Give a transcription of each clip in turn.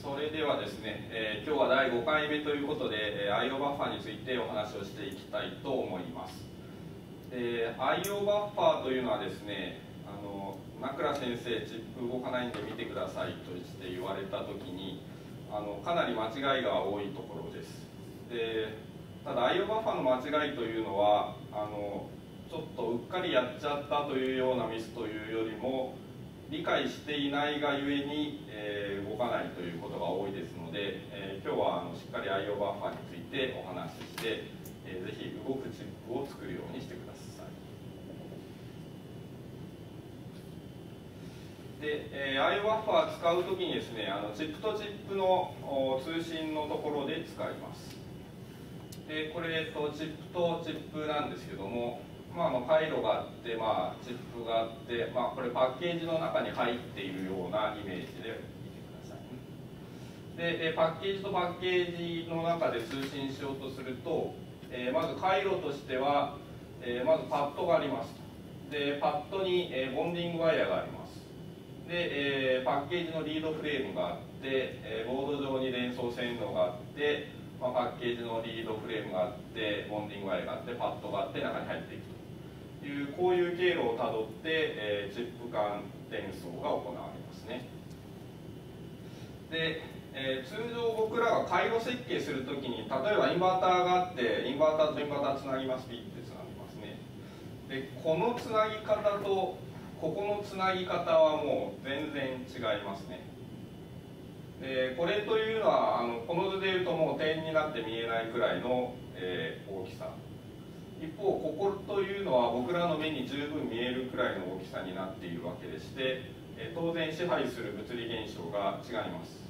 それではですね、えー、今日は第5回目ということで、えー、IO バッファーについてお話をしていきたいと思います、えー、IO バッファーというのはですねあの名倉先生チップ動かないんで見てくださいとして言われた時にあのかなり間違いが多いところです。でただ IO バッファーの間違いというのはあのちょっとうっかりやっちゃったというようなミスというよりも理解していないがゆえに、えー、かないということが多いですので、えー、今日はあのしっかり IO バッファーについてお話しして、えー、ぜひ動くチップを作るようにしてください。で、えー、IO バッファー使うときにですねあのチップとチップの通信のところで使いますでこれ、えっと、チップとチップなんですけども、まあ、あの回路があって、まあ、チップがあって、まあ、これパッケージの中に入っているようなイメージででパッケージとパッケージの中で通信しようとすると、え、まず回路としては、え、まずパッドがあります。でパッドに、え、ボンディングワイヤーがあります。で、え、パッケージのリードフレームがあって、え、ボード上に連想線路があって、まあ、パッケージのリードフレームがあってボンディングワイヤーがあってパッドがあって中に入っていくというこういう経路をたどって、え、チップ間伝送が行われますね。で、えー、通常僕らが回路設計するときに例えばインバーターがあってインバーターとインバーターつなぎますピッてつなぎますね。でこのつなぎ方とここのつなぎ方はもう全然違いますね。でこれというのはあのこの図でいうともう点になって見えないくらいの、えー、大きさ。一方ここというのは僕らの目に十分見えるくらいの大きさになっているわけでして、えー、当然支配する物理現象が違います、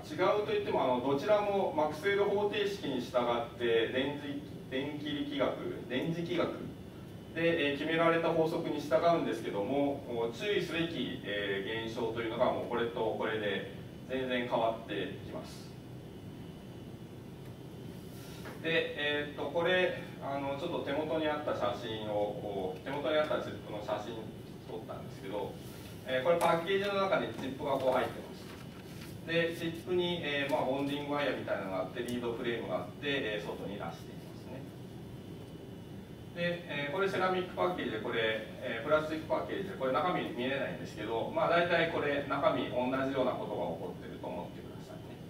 違うといってもあのどちらもマクスウェル方程式に従って電磁電気力学電磁気学。で、え決められた法則に従うんですけども注意すべき、え現象というのがもうこれとこれで全然変わってきます。で、えー、っとこれあのちょっと手元にあった写真を手元にあったチップの写真撮ったんですけど、えー、これパッケージの中にチップがこう入ってます。でチップに、えーまあ、ボンディングワイヤーみたいなのがあってリードフレームがあって、えー、外に出していきますね。で、えー、これセラミックパッケージでこれ、えー、プラスチックパッケージでこれ中身見えないんですけどまあ大体これ中身同じようなことが起こってると思ってくださいね。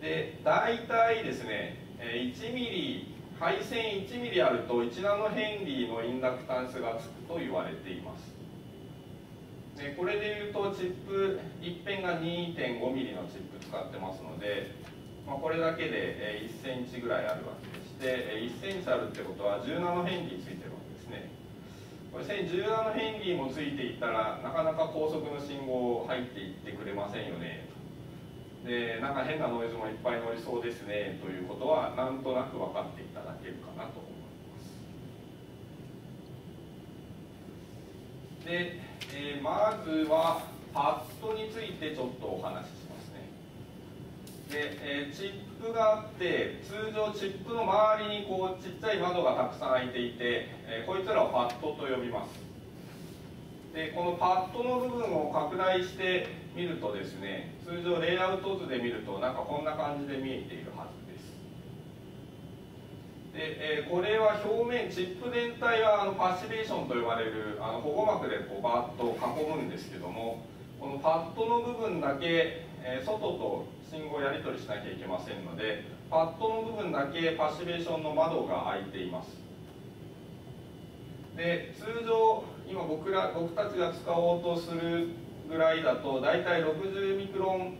で大体ですね1ミリ配線1ミリあると1ナノヘンリーのインダクタンスがつくと言われています。でこれでいうとチップ一辺が2.5ミリのチップ使ってますので、まあ、これだけで1センチぐらいあるわけでして1センチあるってことは17ヘンリーついてるわけですね。これ17ヘンリーもついていたらなかなか高速の信号入っていってくれませんよね。でなんか変なノイズもいっぱい乗りそうですねということはなんとなく分かっていただけるかなと思います。で、えー、まずはパッドについてちょっとお話ししますね。で、えー、チップがあって通常チップの周りにこうちっちゃい窓がたくさん開いていて、えー、こいつらをパッドと呼びます。でこのパッドの部分を拡大してみるとですね通常レイアウト図で見るとなんかこんな感じで見えているはず。で、えー、これは表面チップ全体はあのパッシベーションと呼ばれるあの保護膜でこうバーッと囲むんですけどもこのパッドの部分だけ、えー、外と信号やり取りしなきゃいけませんのでパッドの部分だけパッシベーションの窓が開いています。で通常今僕ら僕たちが使おうとするぐらいだと大体60ミクロン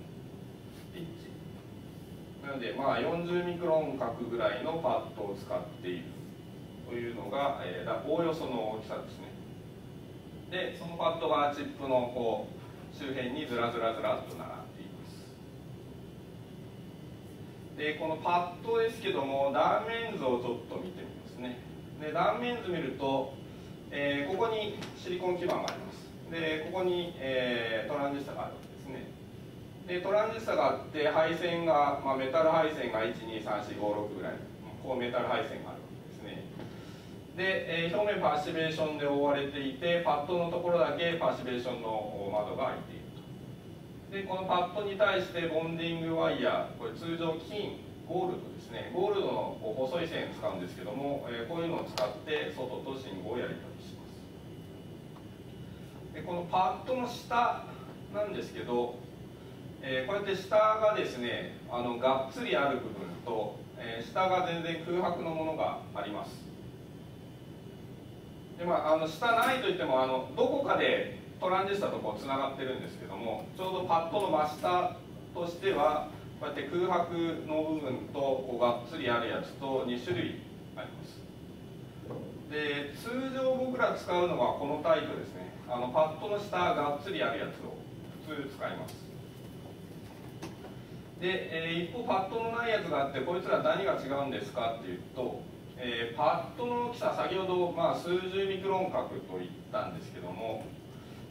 なのでまあ40ミクロン角ぐらいのパッドを使っているというのが、えー、おおよその大きさですね。でそのパッドがチップのこう周辺にずらずらずらっと並んでいます。でこのパッドですけども断面図をちょっと見てみますね。で断面図見ると、えー、ここにシリコン基板があります。でここに、えー、トランジスタがある。でトランジスタがあって配線が、まあ、メタル配線が123456ぐらい。こうメタル配線があるわけですね。で、えー、表面パーシベーションで覆われていてパッドのところだけパーシベーションの窓が開いていると。でこのパッドに対してボンディングワイヤーこれ通常金ゴールドですね。ゴールドの細い線使うんですけども、えー、こういうのを使って外と信号をやり取りします。でこのパッドの下なんですけど、えー、こうやって下がですねあのがっつりある部分と、えー、下が全然空白のものがあります。でまあ、あの下ないといってもあのどこかでトランジスタとこうつながってるんですけどもちょうどパッドの真下としてはこうやって空白の部分とこうがっつりあるやつと2種類あります。で通常僕ら使うのはこのタイプですね。あのパッドの下がっつりあるやつを普通使います。で、えー、一方パッドのないやつがあってこいつら何が違うんですかっていうと、えー、パッドの大きさ先ほど、まあ、数十ミクロン角と言ったんですけども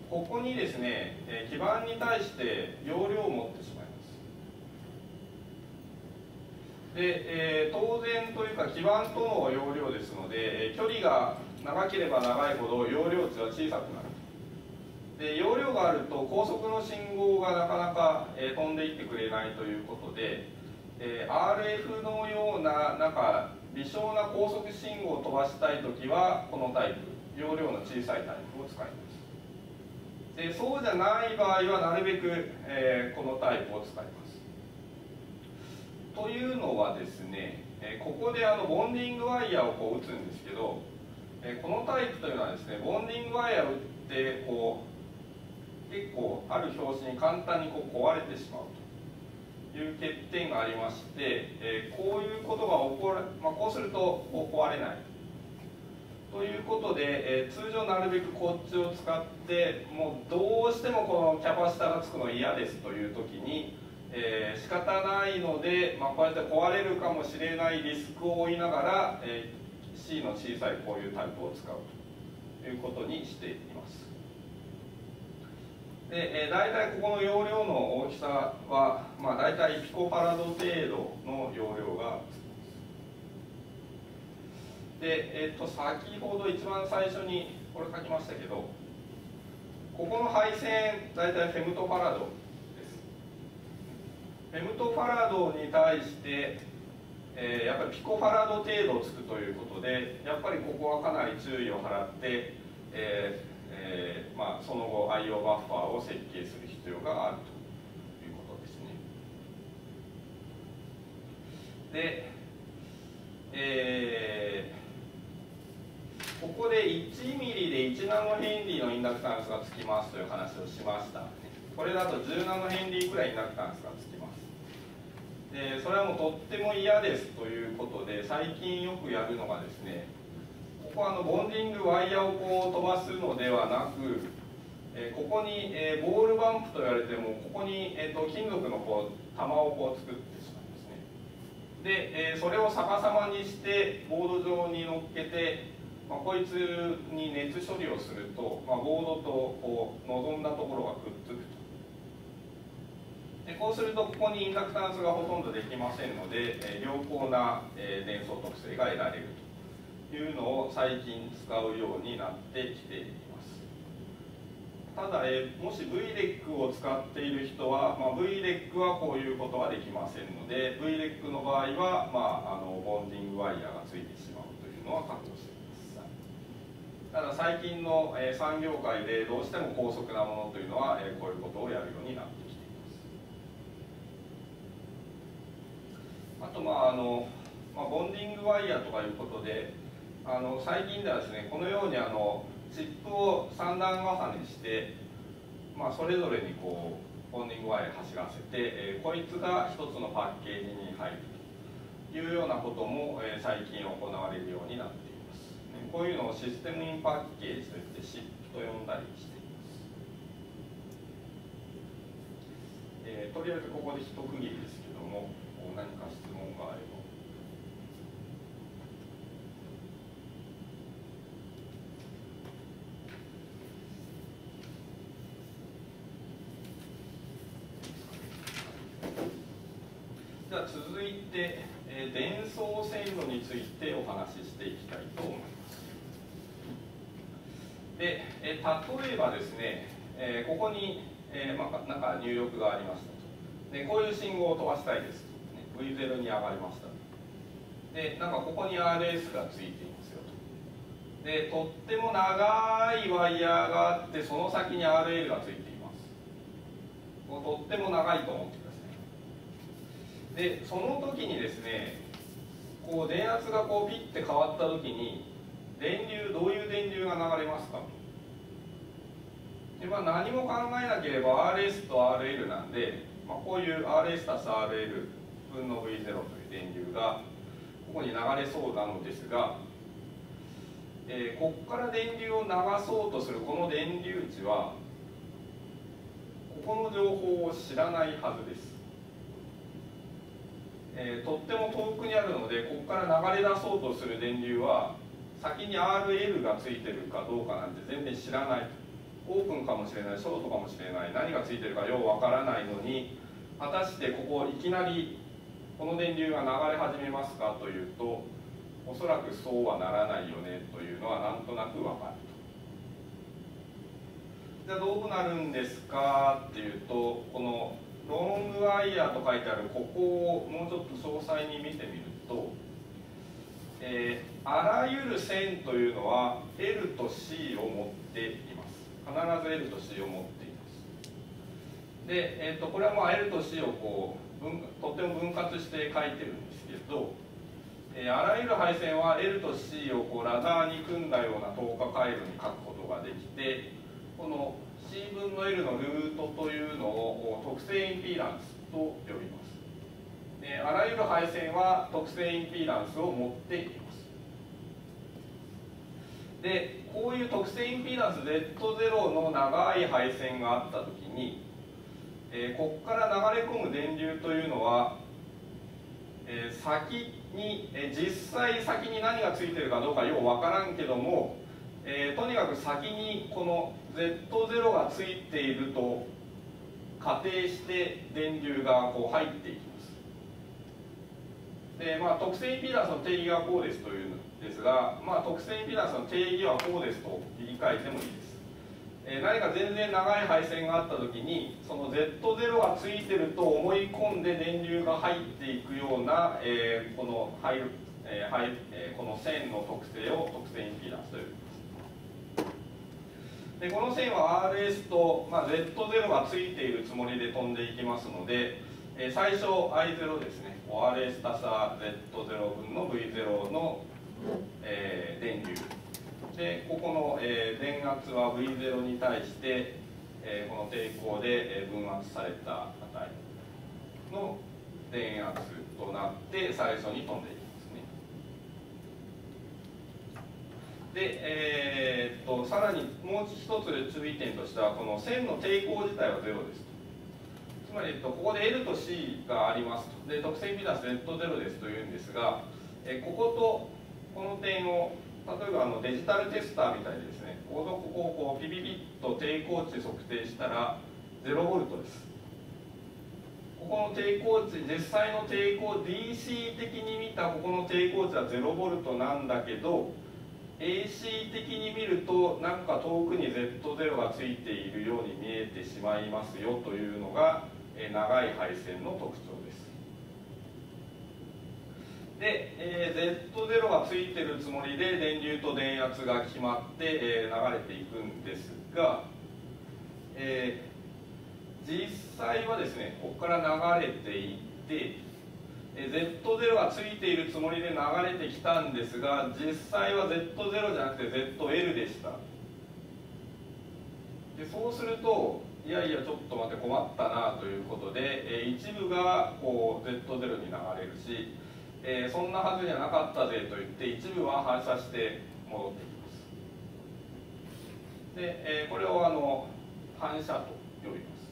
ここにですね、えー、基板に対して容量を持ってしまいます。で、えー、当然というか基板との容量ですので距離が長ければ長いほど容量値は小さくなる。で容量があると高速の信号がなかなか、えー、飛んでいってくれないということで、えー、RF のようななんか微小な高速信号を飛ばしたい時はこのタイプ容量の小さいタイプを使います。でそうじゃない場合はなるべく、えー、このタイプを使います。というのはですね、えここであのボンディングワイヤーをこう打つんですけど、えこのタイプというのはですねボンディングワイヤーを打ってこう結構ある拍子に簡単にこう壊れてしまうという欠点がありまして、えー、こういうことが起こる、まあ、こうすると壊れないということで、えー、通常なるべくこっちを使ってもうどうしてもこのキャパシタがつくの嫌ですという時に、えー、仕方ないので、まあ、こうやって壊れるかもしれないリスクを負いながら、えー、C の小さいこういうタイプを使うということにしています。で、えー、大体ここの容量の大きさは、まあ、大体ピコファラド程度の容量がで、えー、と先ほど一番最初にこれ書きましたけどここの配線大体フェムトファラドです。フェムトファラドに対してえー、やっぱりピコファラド程度つくということでやっぱりここはかなり注意を払って、えー、えー、まあ、その後 IO バッファーを設計する必要があるということですね。で、えー、ここで1ミリで1ナノヘンリーのインダクタンスがつきますという話をしました。これだと10ナノヘンリーくらいインダクタンスがつきます。でそれはもうとっても嫌ですということで最近よくやるのがですねここはあのボンディングワイヤーをこう飛ばすのではなく、えー、ここに、えー、ボールバンプと言われてもここに、えーと、金属のこう玉をこう作ってしまうんですね。で、えー、それを逆さまにしてボード上に乗っけて、まあ、こいつに熱処理をすると、まあ、ボードとこう望んだところがくっつくと。でこうするとここにインダクタンスがほとんどできませんので、え良好な、え電装特性が得られる。いうのを最近使うようになってきています。ただ、えもし VLEC を使っている人は、まあ、VLEC はこういうことはできませんので VLEC の場合は、まあ、あのボンディングワイヤーがついてしまうというのは確保していますただ最近の、え産業界でどうしても高速なものというのは、えこういうことをやるようになってきています。あとまああの、まあ、ボンディングワイヤーとかいうことであの最近ではですねこのようにあのチップを三段重ねして、まあ、それぞれにこうボンディングワイヤー走らせて、えー、こいつが一つのパッケージに入るというようなことも、えー、最近行われるようになっています、ね、こういうのをシステムインパッケージといってシップと呼んだりしています、えー、とりあえずここで一区切りですけども何か質問があればでは続いて、えー、伝送線路についてお話ししていきたいと思います。で、えー、例えばですね、えー、ここに、えーまあ、なんか入力がありましたとでこういう信号を飛ばしたいです。と、ね、V0 に上がりました。でなんかここに RS がついていますよと。でとっても長いワイヤーがあってその先に RL がついています。とっても長いと思ってでその時にですねこう電圧がこうピッて変わった時に電流どういう電流が流れますか？で、まあ、何も考えなければ RS と RL なんで、まあ、こういう RS たす RL 分の V0 という電流がここに流れそうなのですが、えー、ここから電流を流そうとするこの電流値はここの情報を知らないはずです、えー、とっても遠くにあるのでここから流れ出そうとする電流は先に RL がついてるかどうかなんて全然知らない。オープンかもしれないショートかもしれない。何がついてるかようわからないのに果たしてここいきなりこの電流が流れ始めますか？というとおそらくそうはならないよね。というのはなんとなくわかるじゃあどうなるんですか？っていうとこのロングワイヤーと書いてあるここをもうちょっと詳細に見てみると、えー、あらゆる線というのは L と C を持っています。必ず L と C を持っています。で、えーと、これはまあ L と C をこう分とっても分割して書いてるんですけど、えー、あらゆる配線は L と C をこうラダーに組んだような等価回路に書くことができてこの C 分の L のルートというのを特性インピーダンスと呼びます。であらゆる配線は特性インピーダンスを持っています。でこういう特性インピーダンス Z0 の長い配線があった時にえー、ここから流れ込む電流というのは、えー、先に、えー、実際先に何がついてるかどうかようわからんけども、えとにかく先にこの Z0 がついていると仮定して電流がこう入っていきます。で、まあ、特性インピーダンスの定義はこうですというんですが、まあ、特性インピーダンスの定義はこうですと理解してもいいです。え何か全然長い配線があった時にその Z0 がついてると思い込んで電流が入っていくような、えー、この入る、えーはいえー、この線の特性を特性インピーダンスと呼びますでこの線は RS と、まあ、Z0 がついているつもりで飛んでいきますので、えー、最初 I0 ですね。RS 足さ Z0 分の V0 の、えー、電流。でここの、えー、電圧は V0 に対して、えー、この抵抗で、分圧された値の電圧となって最初に飛んでいきますねで、えー、っとさらにもう一つ注意点としてはこの線の抵抗自体は0ですつまり、えっと、ここで L と C がありますと。で特性ビダス Z0 ですというんですが、え、こことこの点を例えばあのデジタルテスターみたいにですねこことここうピピピッと抵抗値測定したら0ボルトです。ここの抵抗値実際の抵抗 DC 的に見たここの抵抗値は0ボルトなんだけど AC 的に見るとなんか遠くに Z0 がついているように見えてしまいますよというのが長い配線の特徴です。で、えー、Z0 がついてるつもりで電流と電圧が決まって、えー、流れていくんですが、えー、実際はですねここから流れていって、Z0 がついているつもりで流れてきたんですが実際は Z0 じゃなくて ZL でした。でそうするといやいやちょっと待って困ったなということで、え、一部がこう Z0 に流れるしえー、そんなはずじゃなかったぜと言って一部は反射して戻ってきます。で、えー、これをあの反射と呼びます。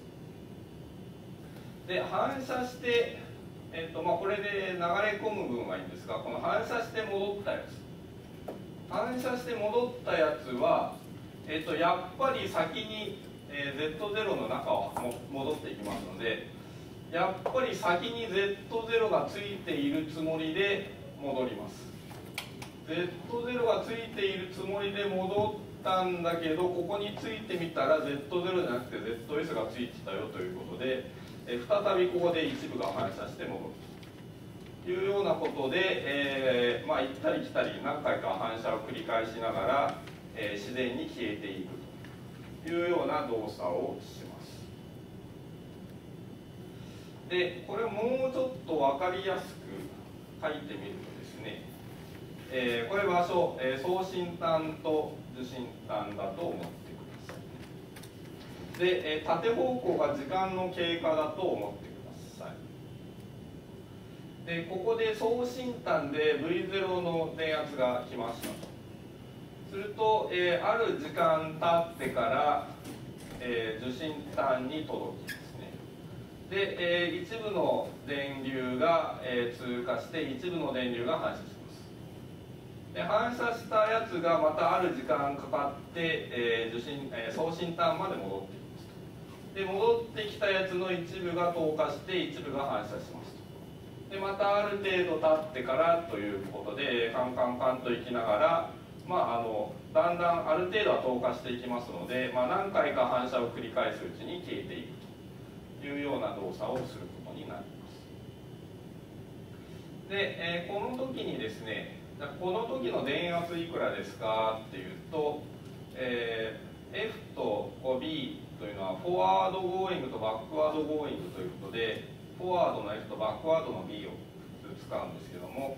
で反射してえっとまあ、これで流れ込む分はいいんですがこの反射して戻ったやつ。反射して戻ったやつは、えっと、やっぱり先に、えー、Z0 の中を戻っていきますのでやっぱり先に Z0 がついているつもりで戻ります。Z0 がついているつもりで戻たんだけどここについてみたら Z0 じゃなくて ZS がついてたよということでえ再びここで一部が反射して戻る。というようなことで、えー、まあ、行ったり来たり何回か反射を繰り返しながら、えー、自然に消えていくというような動作をします。でこれをもうちょっと分かりやすく書いてみると、えー、これ場所、えー、送信端と受信端だと思ってくださいで、えー、縦方向が時間の経過だと思ってください。でここで送信端で V0 の電圧が来ましたと。すると、えー、ある時間経ってから、えー、受信端に届きますね。で、えー、一部の電流が、え通過して一部の電流が反射します。で反射したやつがまたある時間かかって、え受信、え送信端まで戻ってきますと。で戻ってきたやつの一部が透過して一部が反射しますと。でまたある程度経ってからということでカンカンカンといきながらまあ、あのだんだんある程度は透過していきますので、まあ、何回か反射を繰り返すうちに消えていくというような動作をすることになります。で、えー、この時にですねこの時の電圧いくらですかっていうと、えー、F と B というのは forward going と backward going ということでフォワードの F とバックワードの B を使うんですけども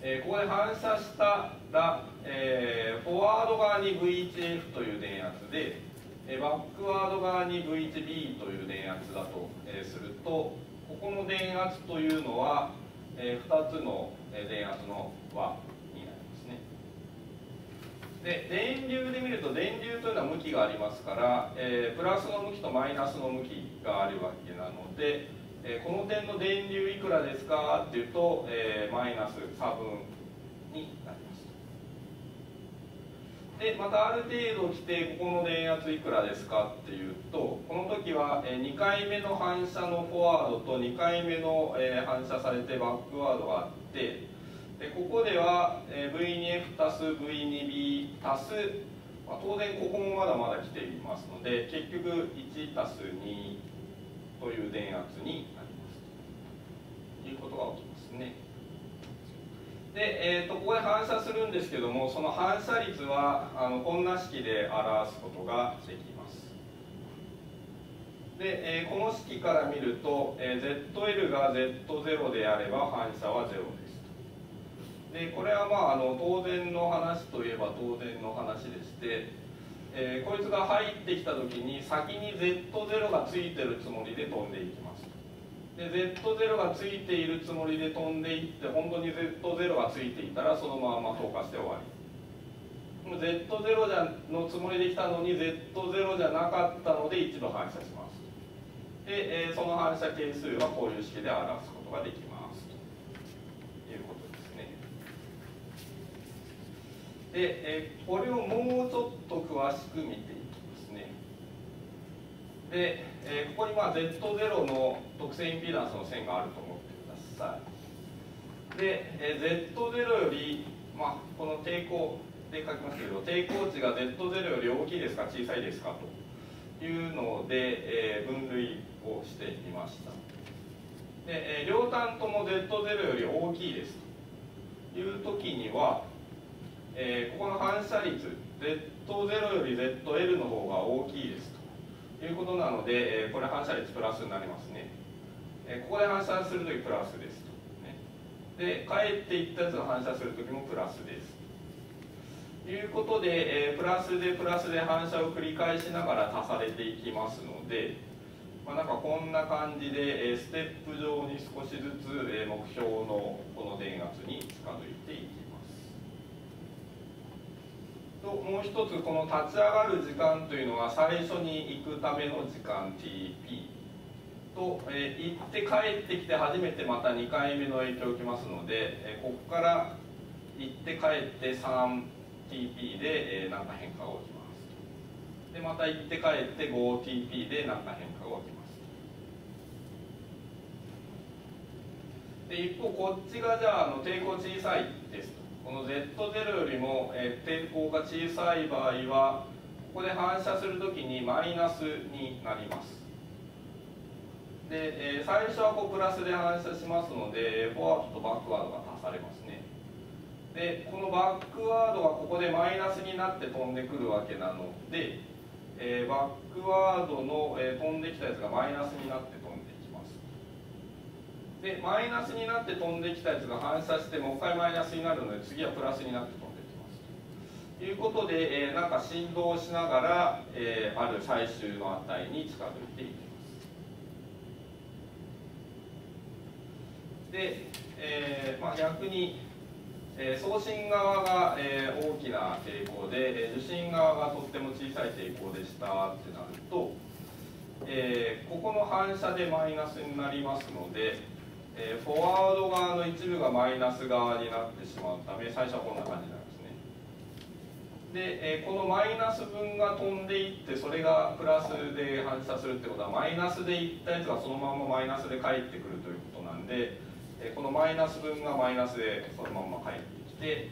えー、ここで反射したら、えー、フォワード側に V1F という電圧で、えー、バックワード側に V1B という電圧だと、えー、するとここの電圧というのは、えー、2つの電圧の和になりますね。で電流で見ると電流というのは向きがありますから、えー、プラスの向きとマイナスの向きがあるわけなのでえー、この点の電流いくらですかっていうと、えー、マイナス差分にでまたある程度来てここの電圧いくらですかっていうとこの時は、2回目の反射のフォワードと2回目の、反射されてバックワードがあってでここでは、V2F 足す V2B 足す、まあ、当然ここもまだまだ来ていますので結局1足す2という電圧になりますということが起きますね。で、えーと、ここで反射するんですけどもその反射率はあのこんな式で表すことができます。で、えー、この式から見ると、えー、ZL が Z0 であれば反射は0です。でこれはまああの当然の話といえば当然の話でしてえー、こいつが入ってきた時に先に Z0 がついてるつもりで飛んでいきます。で Z0 がついているつもりで飛んでいって本当に Z0 がついていたらそのまま透過して終わり。Z0 じゃのつもりで来たのに Z0 じゃなかったので一度反射します。で、えー、その反射係数はこういう式で表すことができます。で、えこれをもうちょっと詳しく見ていきますね。で、えここにまあ Z0 の特性インピーダンスの線があると思ってください。で、え Z0 より、まあ、この抵抗で書きますけど抵抗値が Z0 より大きいですか小さいですかというので、え分類をしてみました。で、え両端とも Z0 より大きいですという時にはえー、ここの反射率 Z0 より ZL の方が大きいですと。いうことなので、え、これ反射率プラスになりますね、え、ここで反射するときプラスですと、ね、で帰っていったやつが反射するときもプラスです。ということで、え、プラスでプラスで反射を繰り返しながら足されていきますので、まあ、なんかこんな感じで、えステップ上に少しずつ、え目標のこの電圧に近づいていきます。ともう一つこの立ち上がる時間というのは最初に行くための時間 TP と、えー、行って帰ってきて初めてまた2回目の影響を受けますので、えー、ここから行って帰って 3TP で、えー、何か変化が起きます。でまた行って帰って 5TP で何か変化が起きます。で一方こっちがじゃああの抵抗小さいです。この Z0 よりも、え抵抗が小さい場合はここで反射するときにマイナスになります。で、え最初はこうプラスで反射しますのでフォワードとバックワードが足されますね。でこのバックワードがここでマイナスになって飛んでくるわけなので、えー、バックワードの、え、飛んできたやつがマイナスになってでマイナスになって飛んできたやつが反射してもう一回マイナスになるので次はプラスになって飛んできます。ということで、えー、なんか振動しながら、えー、ある最終の値に近づいていきます。で、えーまあ、逆に、えー、送信側が、えー、大きな抵抗で、えー、受信側がとっても小さい抵抗でしたってなると、えー、ここの反射でマイナスになりますので、えー、フォワード側の一部がマイナス側になってしまうた。め最初はこんな感じなりますね。で、えー、このマイナス分が飛んでいってそれがプラスで反射するってことはマイナスでいったやつがそのままマイナスで返ってくるということなんで、えー、このマイナス分がマイナスでそのまま返ってきて、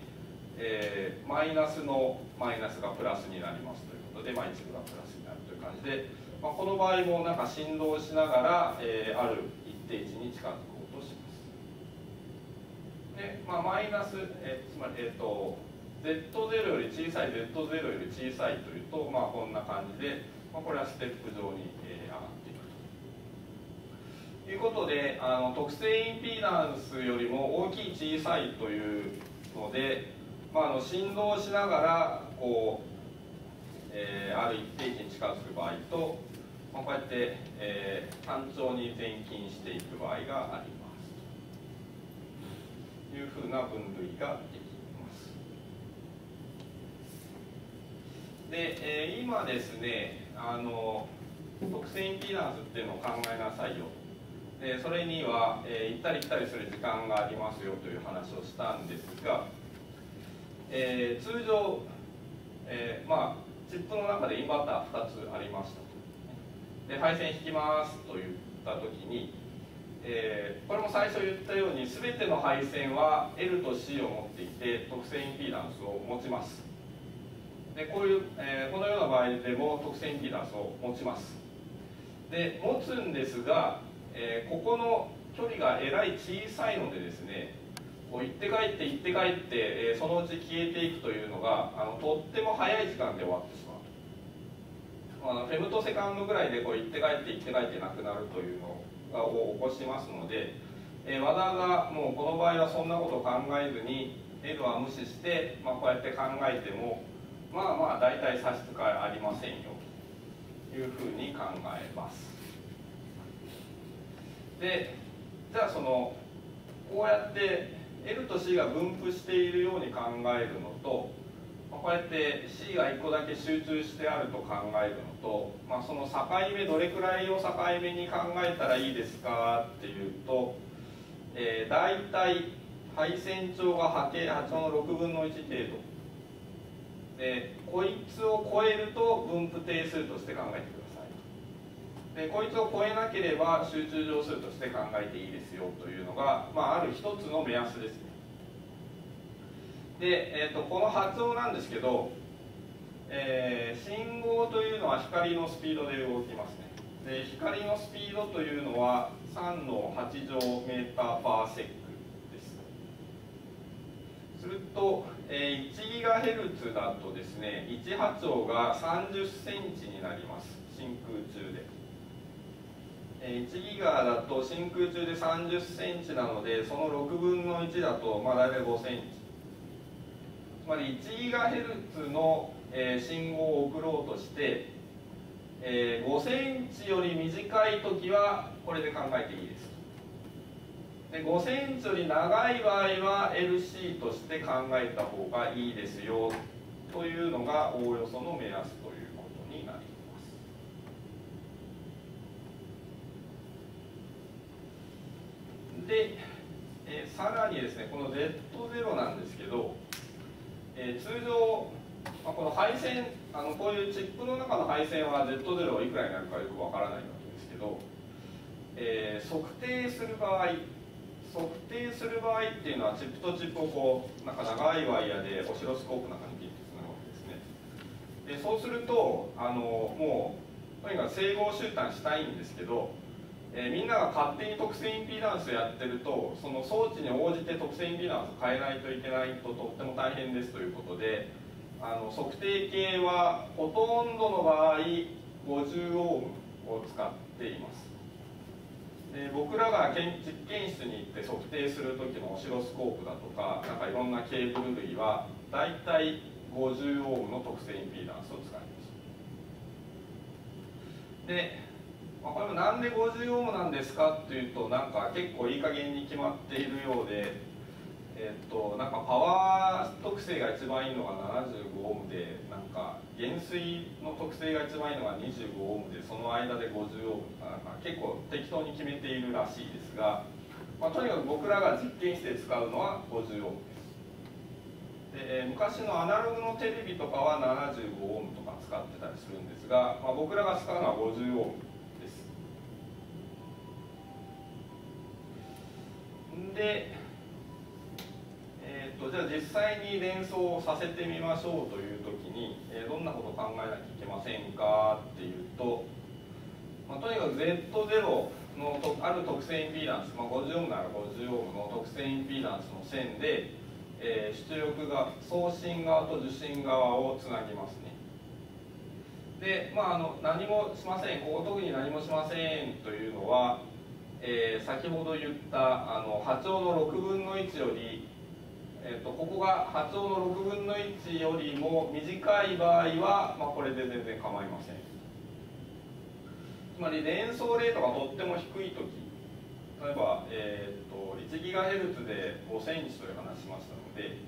え、マイナスのマイナスがプラスになりますということで、まあ、一部がプラスになるという感じで、まあ、この場合もなんか振動しながら、え、ある一定値に近づく。で、まあ、マイナス、えつまり、えーと、Z0 より小さい Z0 より小さいというと、まあ、こんな感じで、まあ、これはステップ上に、えー、上がっていくということであの特性インピーダンスよりも大きい小さいというので、まあ、あの振動しながらこう、えー、ある一定値に近づく場合と、まあ、こうやって、えー、単調に前進していく場合があります。いうふうな分類ができます。で、えー、今ですねあの特性インピーダンスっていうのを考えなさいよでそれには、えー、行ったり来たりする時間がありますよという話をしたんですが、えー、通常、えー、まあチップの中でインバーター2つありましたとで配線引きますと言った時にえー、これも最初言ったように全ての配線は L と C を持っていて特性インピーダンスを持ちます。でこういう、えー、このような場合でも特性インピーダンスを持ちます。で持つんですが、えー、ここの距離がえらい小さいのでですねこう行って帰って行って帰って、えー、そのうち消えていくというのがあのとっても早い時間で終わってしまう。あのフェムトセカンドぐらいでこう行って帰って行って帰ってなくなるというのをを起こしますので、えー、和田がもうこの場合はそんなことを考えずに L は無視して、まあ、こうやって考えてもまあまあ大体差し支えありませんよというふうに考えます。でじゃあそのこうやって L と C が分布しているように考えるのとこうやって C が1個だけ集中してあると考えるのと、まあ、その境目どれくらいを境目に考えたらいいですかっていうと、えー、大体配線長が波形波長の6分の1程度。でこいつを超えると分布定数として考えてください。でこいつを超えなければ集中上数として考えていいですよというのが、まあ、ある一つの目安ですで、えーと、この発音なんですけど、えー、信号というのは光のスピードで動きますね。で光のスピードというのは3の8乗メーターパーセックです。すると、えー、1ギガヘルツだとですね1波長が30センチになります。真空中で。1ギガだと真空中で30センチなのでその6分の1だとまあ大体5センチ。つまり1ギガヘルツの、信号を送ろうとして、えー、5センチより短い時はこれで考えていいです。で5センチより長い場合は LC として考えた方がいいですよというのがおおよその目安ということになります。で、えー、さらにですねこの Z0 なんですけどえー、通常、まあ、この配線あのこういうチップの中の配線は Z0 はいくらになるかよくわからないわけですけど、えー、測定する場合測定する場合っていうのはチップとチップをこうなんか長いワイヤーでオシロスコープの中にピッてつなぐわけですね。でそうするとあのもうとにかく整合集団したいんですけどえー、みんなが勝手に特性インピーダンスをやってるとその装置に応じて特性インピーダンスを変えないといけないととっても大変ですということであの測定計はほとんどの場合50オームを使っています。で僕らが実験室に行って測定する時のオシロスコープだとかなんかいろんなケーブル類は大体50オームの特性インピーダンスを使います。でまあ、これもなんで50オームなんですかっていうとなんか結構いい加減に決まっているようで、えっとなんかパワー特性が一番いいのが75オームでなんか減衰の特性が一番いいのが25オームでその間で50オームなんか結構適当に決めているらしいですが、まあ、とにかく僕らが実験室で使うのは50オームです。で、昔のアナログのテレビとかは75オームとか使ってたりするんですが、まあ、僕らが使うのは50オームですでとじゃあ実際に連想させてみましょうという時に、えー、どんなこと考えなきゃいけませんか？っていうと、まあ、とにかく Z0 のとある特性インピーダンス、まあ、50オームなら50オームの特性インピーダンスの線で、えー、出力が送信側と受信側をつなぎますね。で、まあ、あの何もしません。ここ特に何もしませんというのは、えー、先ほど言ったあの波長の6分の1よりえーと、ここが発音の6分の1よりも短い場合は、まあ、これで全然構いません。つまり連想レートがとっても低い時例えば、えーと、1 GHz で5センチという話しましたので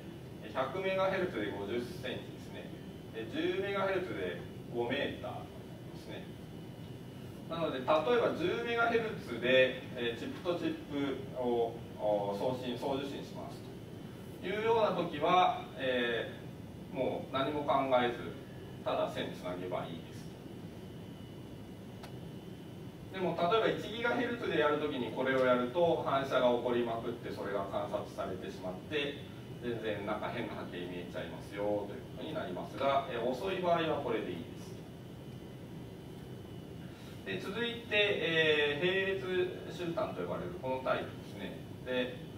100MHz で50センチですね。10MHz で5メーターなので例えば 10MHz で、えチップとチップを送信送受信しますと。いうような時は、えー、もう何も考えずただ線つなげばいいですでも例えば 1GHz でやるときにこれをやると反射が起こりまくってそれが観察されてしまって全然なんか変な波形見えちゃいますよということになりますが、えー、遅い場合はこれでいい。で続いて、えー、並列集団と呼ばれるこのタイプですね。で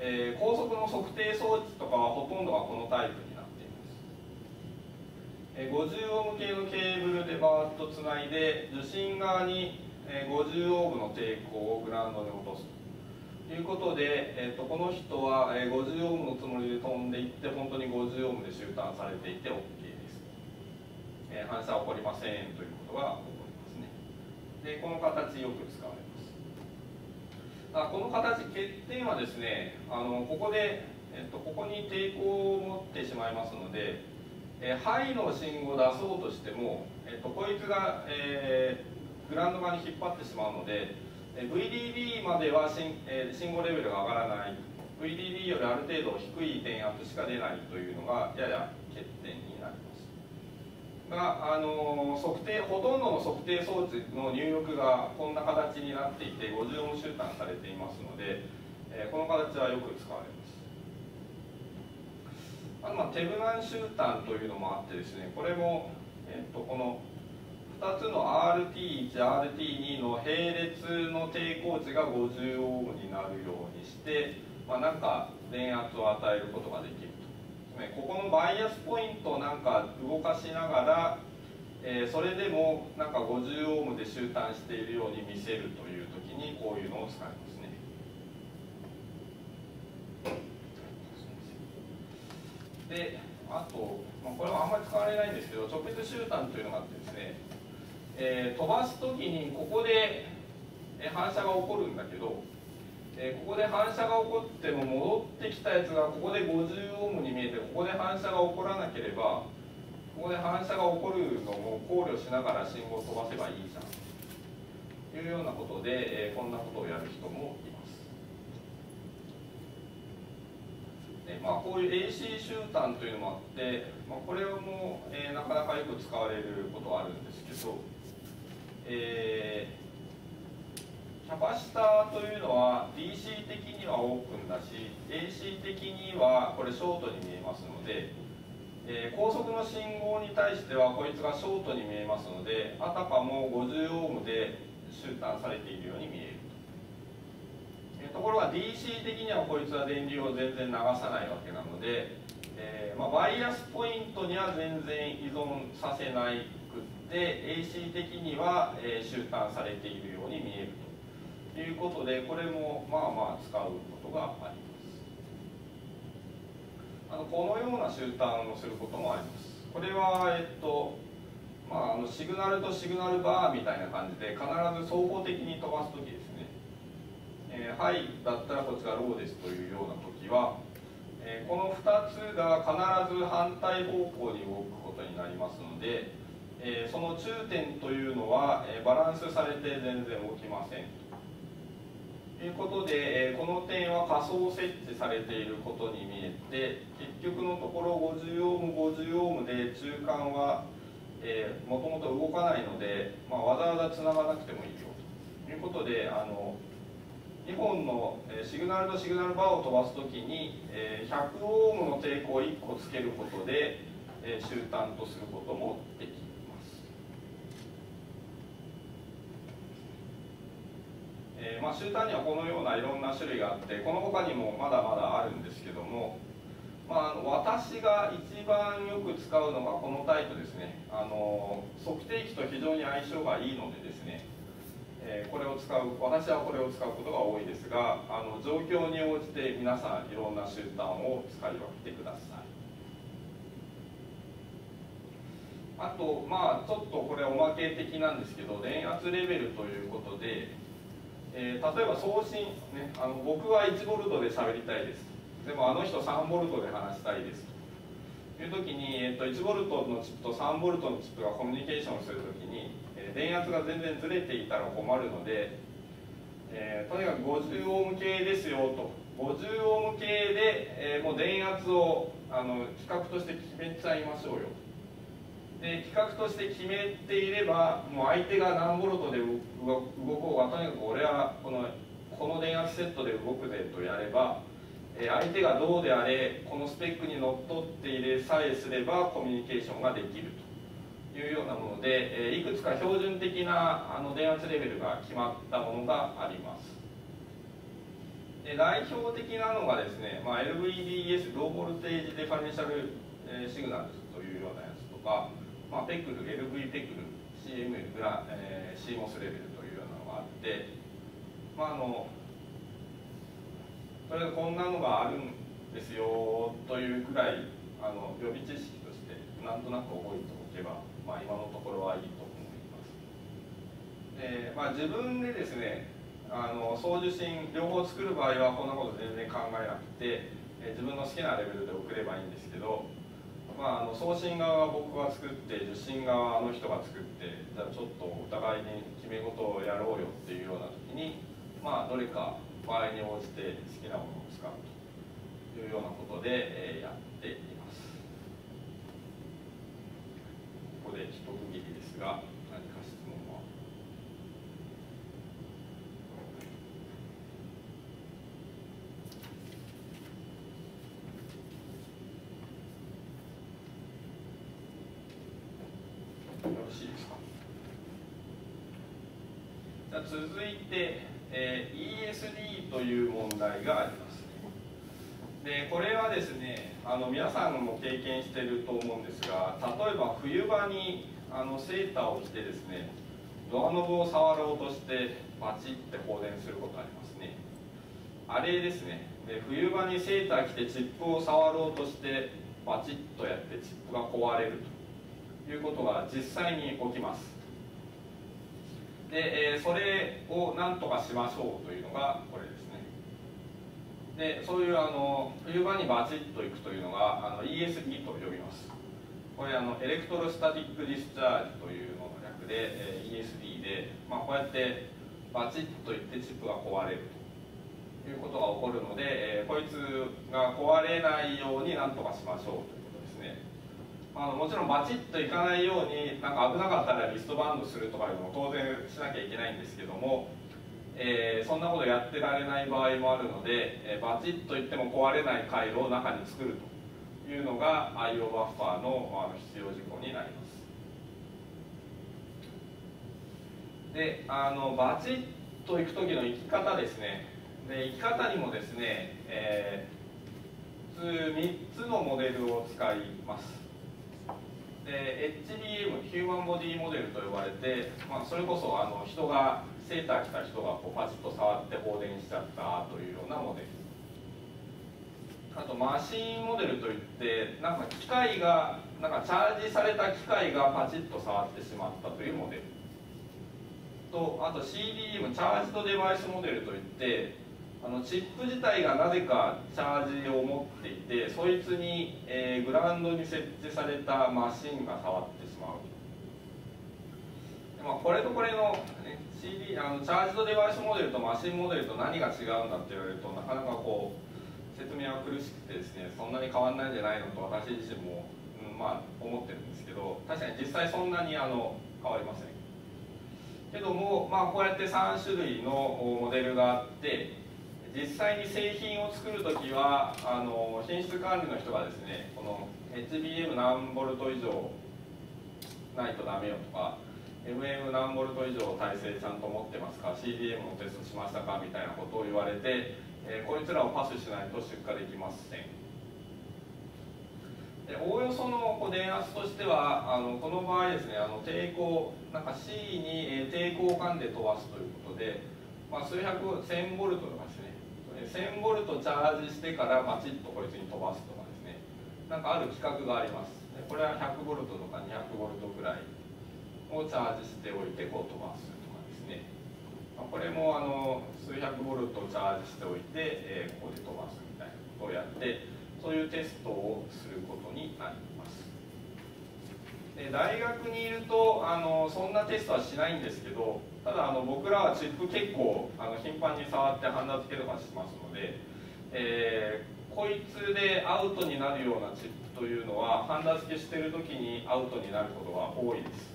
えー、高速の測定装置とかはほとんどがこのタイプになっています、えー、50オーム系のケーブルでバーッとつないで受信側に、えー、50オームの抵抗をグラウンドに落とす。ということで、えーと、この人は、えー、50オームのつもりで飛んでいって本当に50オームで集端されていて OK です、えー、反射は起こりませんということが起こでこの形よく使われます。あこの形欠点はですねあのここで、えっと、ここに抵抗を持ってしまいますので、え、ハイの信号を出そうとしても、えっと、こいつが、えー、グラウンド側に引っ張ってしまうので、VDD までは信,、えー、信号レベルが上がらない。VDD よりある程度低い電圧しか出ないというのがやや欠点が、あの測定ほとんどの測定装置の入力がこんな形になっていて50音集端されていますので、えー、この形はよく使われます。あとまあテブナン集端というのもあってですねこれも、えー、とこの2つの RT1、RT2 の並列の抵抗値が50オームになるようにして、まあ、なんか電圧を与えることができる。ねここのバイアスポイントをなんか動かしながら、えー、それでもなんか50オームで集端しているように見せるという時にこういうのを使いますね。であと、まあ、これはあんまり使われないんですけど直結集端というのがあってですね、えー、飛ばす時にここで反射が起こるんだけどえ、ここで反射が起こっても戻ってきたやつがここで50オームに見えてここで反射が起こらなければここで反射が起こるのを考慮しながら信号を飛ばせばいいじゃん。というようなことで、え、こんなことをやる人もいます。で、まあ、こういう AC 集団というのもあって、まあ、これも、え、なかなかよく使われることはあるんですけど、えーキャパシタというのは DC 的にはオープンだし AC 的にはこれショートに見えますので、えー、高速の信号に対してはこいつがショートに見えますのであたかも50オームで集端されているように見えると、え、ところが DC 的にはこいつは電流を全然流さないわけなので、えー、まあ、バイアスポイントには全然依存させないくって AC 的には、え集端されているように見えると。いうことでこれもまあまあ使うことがあります。あのこのような集団をすることもあります。これはえっとまあ、あのシグナルとシグナルバーみたいな感じで必ず総合的に飛ばす時ですね、えー、はいだったらこっちがローですというような時は、えこの2つが必ず反対方向に動くことになりますので、えその中点というのは、えバランスされて全然動きません。いうことで、えこの点は仮想設置されていることに見えて結局のところ50オーム50オームで中間は、もともと動かないので、まあ、わざわざつながなくてもいいよ。ということであの2本のシグナルとシグナルバーを飛ばすときに100オームの抵抗を1個つけることで終端とすることもできます、えー、まあ、終端にはこのようないろんな種類があってこの他にもまだまだあるんですけども、まあ、私が一番よく使うのがこのタイプですね。あの測定器と非常に相性がいいのでですねえこれを使う私はこれを使うことが多いですがあの状況に応じて皆さんいろんな集団を使い分けてください。あとまあちょっとこれおまけ的なんですけど電圧レベルということで、えー、例えば送信、ね、あの僕は 1V で喋りたいです。でもあの人 3V で話したいです。という時に、えー、と 1V のチップと 3V のチップがコミュニケーションする時にえ電圧が全然ずれていたら困るので、えー、とにかく50オーム系ですよと。50オーム系で、えー、もう電圧をあの規格として決めちゃいましょうよ。で規格として決めていればもう相手が何ボルトで動こう。がとにかく俺はこのこの電圧セットで動くぜとやれば相手がどうであれこのスペックにのっとっていれさえすればコミュニケーションができるというようなもので、えいくつか標準的なあの電圧レベルが決まったものがあります。で代表的なのがですね、まあ、LVDS ローボルテージデファレンシャル、えシグナルというようなやつとか、まあ、ペクル LV ペクル CML グラ、えー、CMOS レベルというようなのがあってまああのとりあえずこんなのがあるんですよというくらいあの予備知識としてなんとなく覚えておけばまあ、今のところはいいと思います。でまあ、自分でですねあの送受信両方作る場合はこんなこと全然考えなくて自分の好きなレベルで送ればいいんですけど、まあ、あの送信側は僕が作って受信側はあの人が作ってじゃあちょっとお互いに決め事をやろうよっていうような時に、まあ、どれか場合に応じて好きなものを使うというようなことで、えやっています。ここで一区切りですが何か質問はよろしいですかじゃ続いて、えー、ESD という問題があります。でこれはですねあの皆さんも経験してると思うんですが例えば冬場にあのセーターを着てですねドアノブを触ろうとしてバチって放電することありますね。あれですねで冬場にセーター着てチップを触ろうとしてバチッとやってチップが壊れるということが実際に起きます。で、え、それを何とかしましょうというのがこれですね。でそういうあの冬場にバチッといくというのがあの ESD と呼びます。これあの electrostatic discharge というのの略で、え、ESD で、まあ、こうやってバチッといってチップが壊れるということが起こるので、え、こいつが壊れないようになんとかしましょうとあのもちろんバチッといかないようになんか危なかったらリストバンドするとかいうのも当然しなきゃいけないんですけどもえー、そんなことやってられない場合もあるので、えー、バチッといっても壊れない回路を中に作るというのが IO バッファーのあの必要事項になります。であのバチッといく時の行き方ですね。で行き方にもですね、えー、普通3つのモデルを使います。で HBM ヒューマンボディモデルと呼ばれて、まあ、それこそあの人がセーター着た人がこうパチッと触って放電しちゃったというようなモデル。あとマシンモデルといってなんか機械がなんかチャージされた機械がパチッと触ってしまったというモデル。とあと CDM チャージドデバイスモデルといってあのチップ自体がなぜかチャージを持っていてそいつに、えー、グラウンドに設置されたマシンが触ってしまう。で、まあ、これとこれの、ね、CD あのチャージドデバイスモデルとマシンモデルと何が違うんだって言われるとなかなかこう説明は苦しくてですねそんなに変わんないんじゃないのと私自身も、うん、まあ思ってるんですけど確かに実際そんなにあの変わりません。けども、まあ、こうやって3種類のモデルがあって実際に製品を作るときはあの品質管理の人がですねこの HBM 何ボルト以上ないとダメよとか MM 何ボルト以上体制ちゃんと持ってますか CDM のテストしましたかみたいなことを言われて、えー、こいつらをパスしないと出荷できません。でおおよそのこう電圧としてはあのこの場合ですねあの抵抗なんか C に抵抗感で飛ばすということで、まあ、数百1000ボルトとか1000ボルトチャージしてからバチッとこいつに飛ばすとかですね。なんかある規格があります。これは100ボルトとか200ボルトくらいをチャージしておいてこう飛ばすとかですね。これもあの数百ボルトチャージしておいて、えここで飛ばすみたいなことをやってそういうテストをすることになります。で大学にいるとあのそんなテストはしないんですけどただあの僕らはチップ結構あの頻繁に触ってハンダ付けとかしますので、えー、こいつでアウトになるようなチップというのはハンダ付けしてる時にアウトになることが多いです、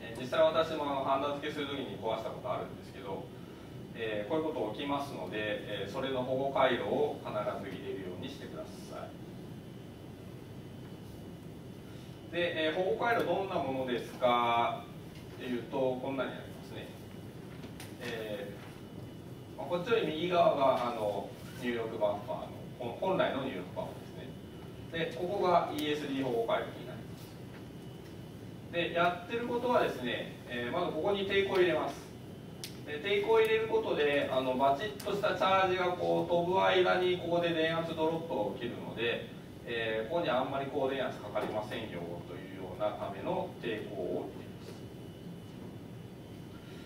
えー、実際私もハンダ付けする時に壊したことあるんですけど、えー、こういうこと起きますので、えそれの保護回路を必ず入れるようにしてください。で、え保護回路どんなものですか？っていうとこんなになりますね、えー、こっちより右側があの入力バッファーの本来の入力バッファーですね。でここが ESD 保護回路になります。でやってることはですね、えー、まずここに抵抗を入れます。で抵抗を入れることであのバチッとしたチャージがこう飛ぶ間にここで電圧ドロップが起きるので、えー、ここにあんまり高電圧かかりませんよというようなための抵抗を入れま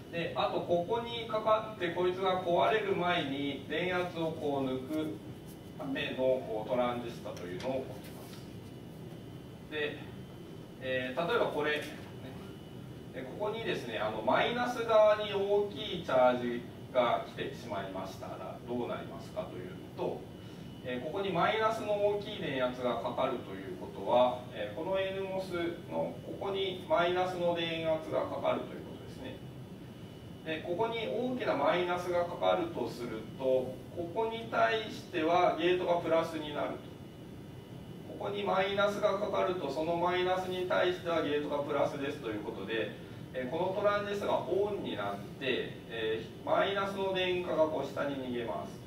す。であとここにかかってこいつが壊れる前に電圧をこう抜くためのこうトランジスタというのを置きます。で、えー、例えばこれ、ね、ここにですねあのマイナス側に大きいチャージが来てしまいましたらどうなりますかというと、え、ここにマイナスの大きい電圧がかかるということは、え、この NMOS のここにマイナスの電圧がかかるということですね。でここに大きなマイナスがかかるとするとここに対してはゲートがプラスになると。ここにマイナスがかかるとそのマイナスに対してはゲートがプラスですということでこのトランジスタがオンになって、えマイナスの電荷がこう下に逃げます。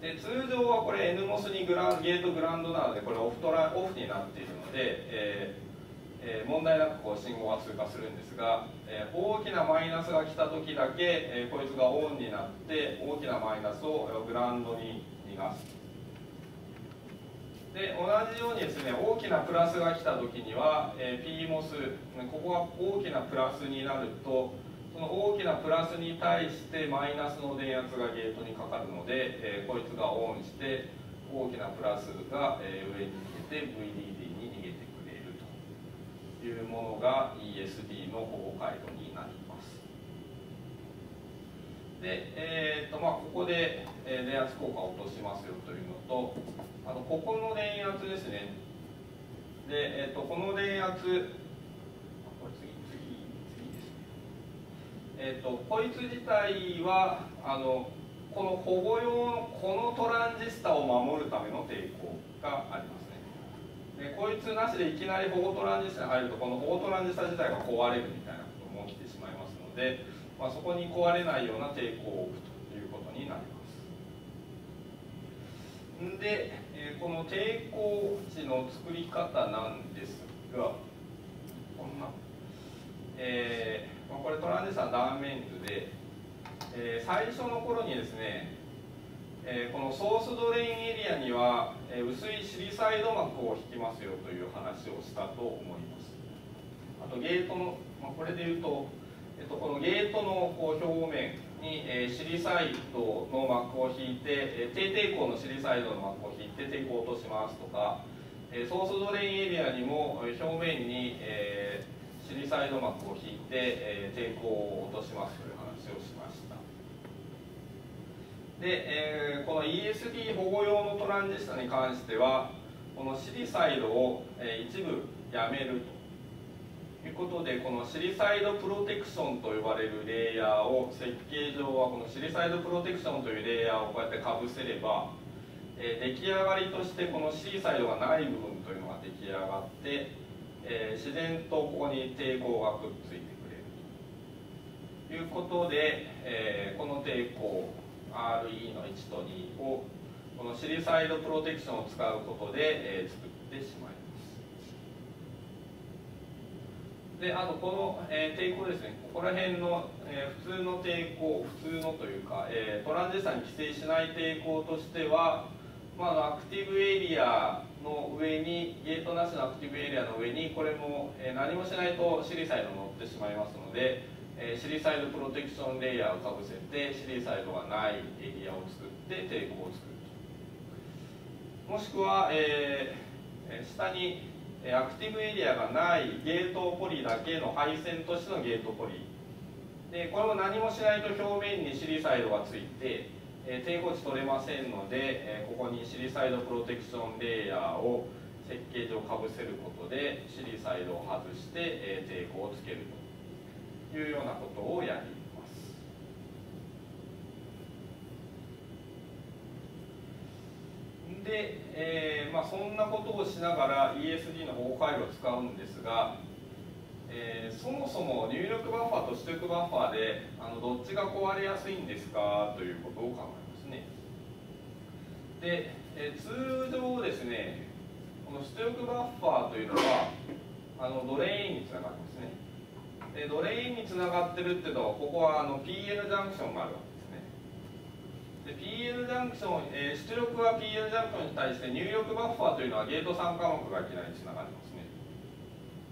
で通常はこれ NMOS にグラゲートグランドなのでこれオフトラオフになっているので、えーえー、問題なくこう信号が通過するんですが、えー、大きなマイナスが来た時だけ、えー、こいつがオンになって大きなマイナスをグランドに逃がす。で同じようにですね大きなプラスが来た時には、え PMOS ここが大きなプラスになるとその大きなプラスに対してマイナスの電圧がゲートにかかるので、えこいつがオンして大きなプラスが、え上に逃げて VDD に逃げてくれるというものが ESD の保護回路になります。で、えーとまあ、ここで、え電圧効果を落としますよというのとあとここの電圧ですねで、えーと、この電圧これ次次次ですねえーと、こいつ自体はあのこの保護用のこのトランジスタを守るための抵抗がありますね。でこいつなしでいきなり保護トランジスタに入るとこの保護トランジスタ自体が壊れるみたいなことも起きてしまいますので、まあ、そこに壊れないような抵抗を置くということになります。で、えこの抵抗値の作り方なんですがこんな、えー、まあ、これトランジスタの断面図で、えー、最初の頃にですねえー、このソースドレインエリアには、えー、薄いシリサイド膜を引きますよという話をしたと思います。あとゲートの、まあ、これでいうと、えっと、このゲートのこう表面に、えー、シリサイドの膜を引いて、えー、低抵抗のシリサイドの膜を引いて抵抗を落としますとか、えー、ソースドレインエリアにも表面に、えー、シリサイド膜を引いて、えー、抵抗を落としますという話をしました。で、えー、この ESD 保護用のトランジスタに関してはこのシリサイドを、え、一部やめるということでこのシリサイドプロテクションと呼ばれるレイヤーを設計上はこのシリサイドプロテクションというレイヤーをこうやってかぶせれば、えー、出来上がりとしてこのシリサイドがない部分というのが出来上がって、えー、自然とここに抵抗がくっついてくれるということで、えー、この抵抗 RE の1と2をこのシリサイドプロテクションを使うことで、え作ってしまいます。であとこの、えー、抵抗ですねここら辺の、えー、普通の抵抗普通のというか、えー、トランジスタに規制しない抵抗としては、まあ、アクティブエリアの上にゲートなしのアクティブエリアの上にこれも、え、何もしないとシリサイド乗ってしまいますので、えー、シリサイドプロテクションレイヤーをかぶせてシリサイドがないエリアを作って抵抗を作るもしくは、えー、下にアクティブエリアがないゲートポリだけの配線としてのゲートポリ。でこれも何もしないと表面にシリサイドがついて、え抵抗値取れませんので、えここにシリサイドプロテクションレイヤーを設計上かぶせることでシリサイドを外して、え抵抗をつけるというようなことをやります。で、えーまあ、そんなことをしながら ESD の保護回路を使うんですが、えー、そもそも入力バッファーと出力バッファーであのどっちが壊れやすいんですかということを考えますね。で、えー、通常ですねこの出力バッファーというのはあのドレインにつながりますね。でドレインにつながってるっていうのはここはあの PN ジャンクションがあるわけですね。で PL ジャンクション、えー、出力は PL ジャンクションに対して入力バッファーというのはゲート酸化膜がいきなりつながります。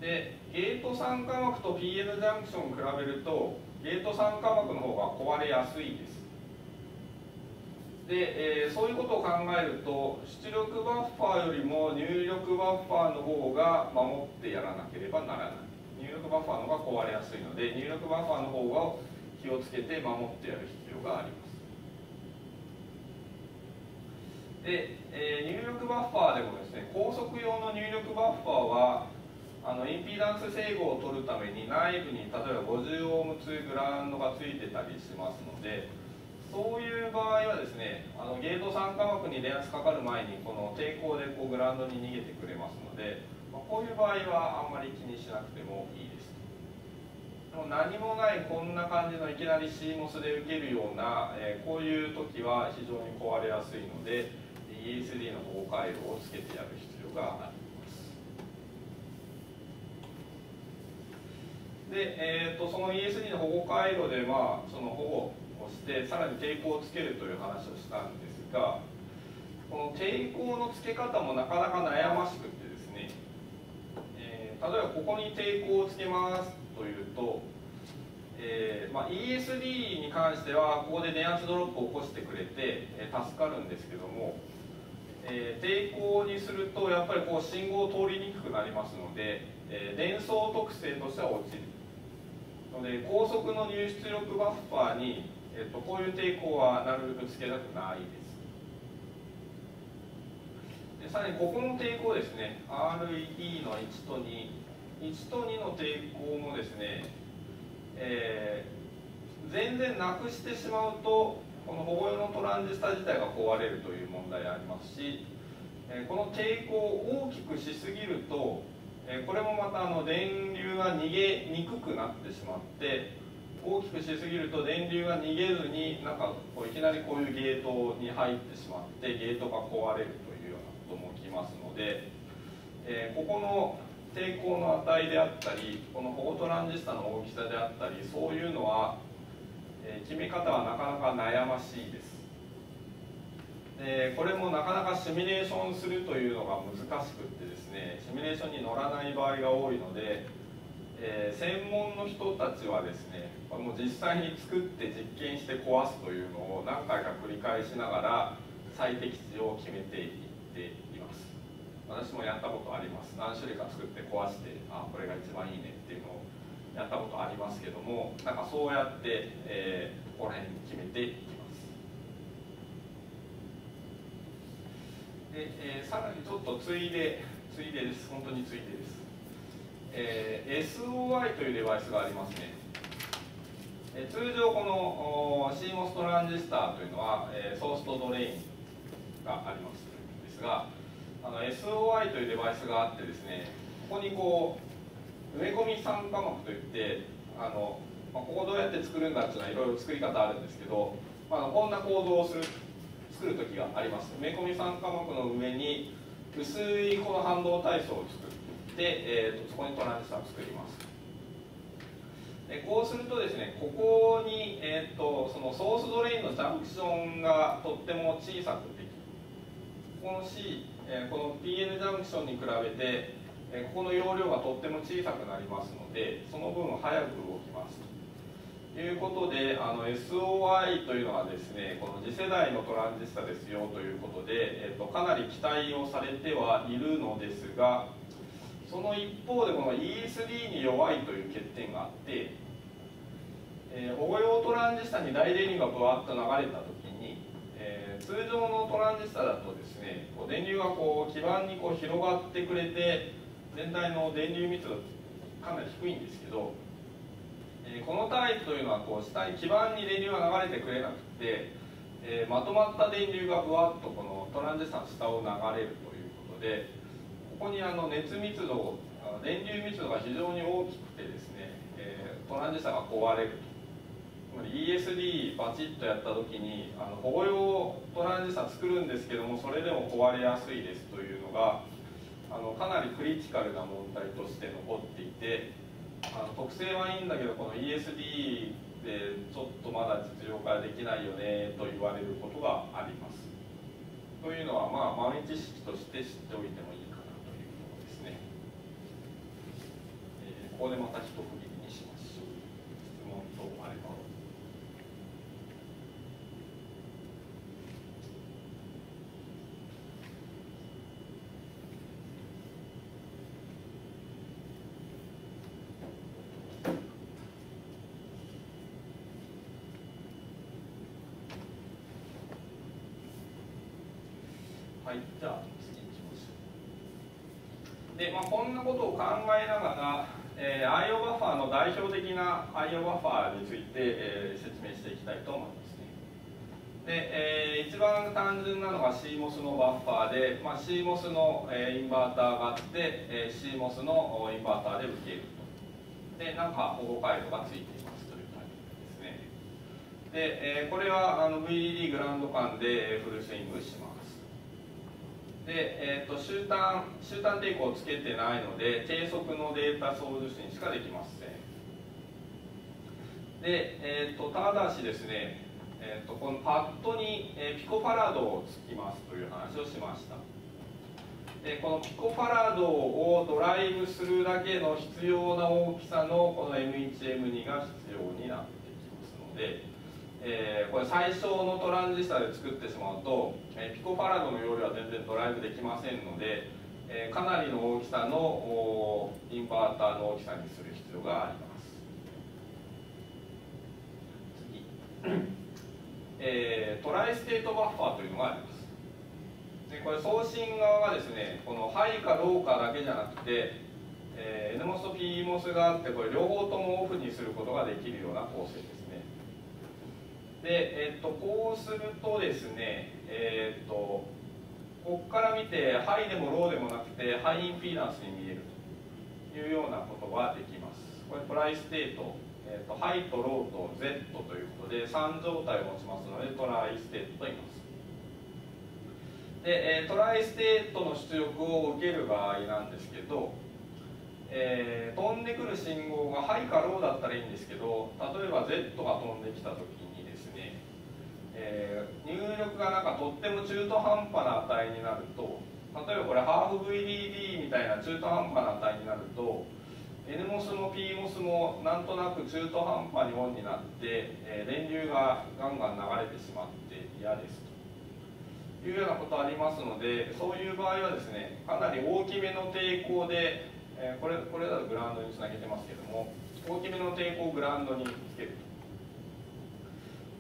でゲート酸化膜と PL ジャンクションを比べるとゲート酸化膜の方が壊れやすいです。で、えー、そういうことを考えると出力バッファーよりも入力バッファーの方が守ってやらなければならない。入力バッファーの方が壊れやすいので入力バッファーの方が気をつけて守ってやる必要があります。で、えー、入力バッファーでもですね高速用の入力バッファーはあのインピーダンス整合を取るために内部に例えば50オーム2グラウンドがついてたりしますのでそういう場合はですねあのゲート酸化膜に電圧かかる前にこの抵抗でこうグラウンドに逃げてくれますので、まあ、こういう場合はあんまり気にしなくてもいいです。でも何もないこんな感じのいきなり CMOS で受けるような、えー、こういう時は非常に壊れやすいので ESD の保護回路をつけてやる必要があります。で、えーと、その ESD の保護回路で、まあ、その保護をしてさらに抵抗をつけるという話をしたんですがこの抵抗のつけ方もなかなか悩ましくてですね、えー、例えばここに抵抗をつけますというとえーまあ、ESD に関してはここで電圧ドロップを起こしてくれて、えー、助かるんですけどもえー、抵抗にするとやっぱりこう信号を通りにくくなりますので、えー、電装特性としては落ちる。ので高速の入出力バッファーに、えーと、こういう抵抗はなるべくつけたくないです。でさらにここの抵抗ですね。RE の1と21と2の抵抗もですね、えー、全然なくしてしまうとこの保護用のトランジスタ自体が壊れるという問題ありますしえこの抵抗を大きくしすぎるとこれもまたあの電流が逃げにくくなってしまって大きくしすぎると電流が逃げずになんかこういきなりこういうゲートに入ってしまってゲートが壊れるというようなことも起きますので、えここの抵抗の値であったりこの保護トランジスタの大きさであったりそういうのはえ決め方はなかなか悩ましいです。でこれもなかなかシミュレーションするというのが難しくってですねねシミュレーションに乗らない場合が多いので、えー、専門の人たちはですねもう実際に作って実験して壊すというのを何回か繰り返しながら最適値を決めていっています。私もやったことあります。何種類か作って壊してあこれが一番いいねっていうのをやったことありますけどもなんかそうやって、えー、ここら辺に決めていきます。で、えー、さらにちょっとついでついでです。本当についでです。えー、SOI というデバイスがありますね、えー、通常この CMOS トランジスターというのは、えー、ソースとドレインがあります。ですがあの SOI というデバイスがあってですねここにこう埋め込み酸化膜といってあの、まあ、ここどうやって作るんだっていうのはいろいろ作り方あるんですけど、まあ、こんな構造をする作る時があります。埋め込み酸化膜の上に薄いこの半導体層を作るで、えーと、そこにトランジスタを作ります。でこうするとですねここに、えーと、そのソースドレインのジャンクションがとっても小さくできる。この C、えー、この PN ジャンクションに比べて、えー、ここの容量がとっても小さくなりますのでその分早く動きます。いうことであの SOI というのはですねこの次世代のトランジスタですよということで、えーとかなり期待をされてはいるのですがその一方でこの ESD に弱いという欠点があって、えー、保護用トランジスタに大電流がぶわっと流れた時に、えー、通常のトランジスタだとですねこう電流がこう基板にこう広がってくれて全体の電流密度かなり低いんですけど、えー、このタイプというのはこう下に基板に電流が流れてくれなくて、えまとまった電流がぶわっとこのトランジスタの下を流れるということでここにあの熱密度電流密度が非常に大きくてですね、えー、トランジスタが壊れると。ESD バチッとやった時にあの保護用トランジスタ作るんですけどもそれでも壊れやすいですというのがあのかなりクリティカルな問題として残っていてあの特性はいいんだけどこの ESD でちょっとまだ実用化できないよねと言われることがあります。というのはまあ豆知識として知っておいてもいいころでまた一区切りにしましょう質問等あればはい、じゃあ次に行きましょう。で、まあ、こんなことを考えながら、えー、IO バッファーの代表的な IO バッファーについて、えー、説明していきたいと思いますね。で、えー、一番単純なのが CMOS のバッファーで、まあ、CMOS の、えー、インバーターがあって、えー、CMOS のインバーターで受けると。でなんか保護回路がついていますというタイプですね。で、えー、これはあの VDD グランド間でフルスイングします。で、えーと、終端終端抵抗をつけてないので低速のデータ送受信しかできません。で、えーと、ただしですね、えーと、このパッドに、え、ピコファラドをつきますという話をしました。でこのピコファラドをドライブするだけの必要な大きさのこの M1M2 が必要になってきますのでえー、これ最小のトランジスタで作ってしまうと、えー、ピコファラドの容量は全然ドライブできませんので、えー、かなりの大きさのインバーターの大きさにする必要があります。次、えー、トライステートバッファーというのがあります。でこれ送信側がですねこのハイかローかだけじゃなくて、えー、NMOS と PMOS があってこれ両方ともオフにすることができるような構成です。で、えっと、こうするとですね、えっと、ここから見てハイでもローでもなくてハイインピーダンスに見えるというようなことができます。これトライステート、えっと、ハイとローと Z ということで3状態を持ちますのでトライステートと言います。で、えトライステートの出力を受ける場合なんですけどえー、飛んでくる信号がハイかローだったらいいんですけど例えば Z が飛んできた時えー、入力がなんかとっても中途半端な値になると例えばこれハーフ VDD みたいな中途半端な値になると、NMOS も PMOS もなんとなく中途半端にオンになって、えー、電流がガンガン流れてしまって嫌ですと。いうようなことありますのでそういう場合はですねかなり大きめの抵抗で、えー、これこれだとグラウンドにつなげてますけども大きめの抵抗をグラウンドにつけると。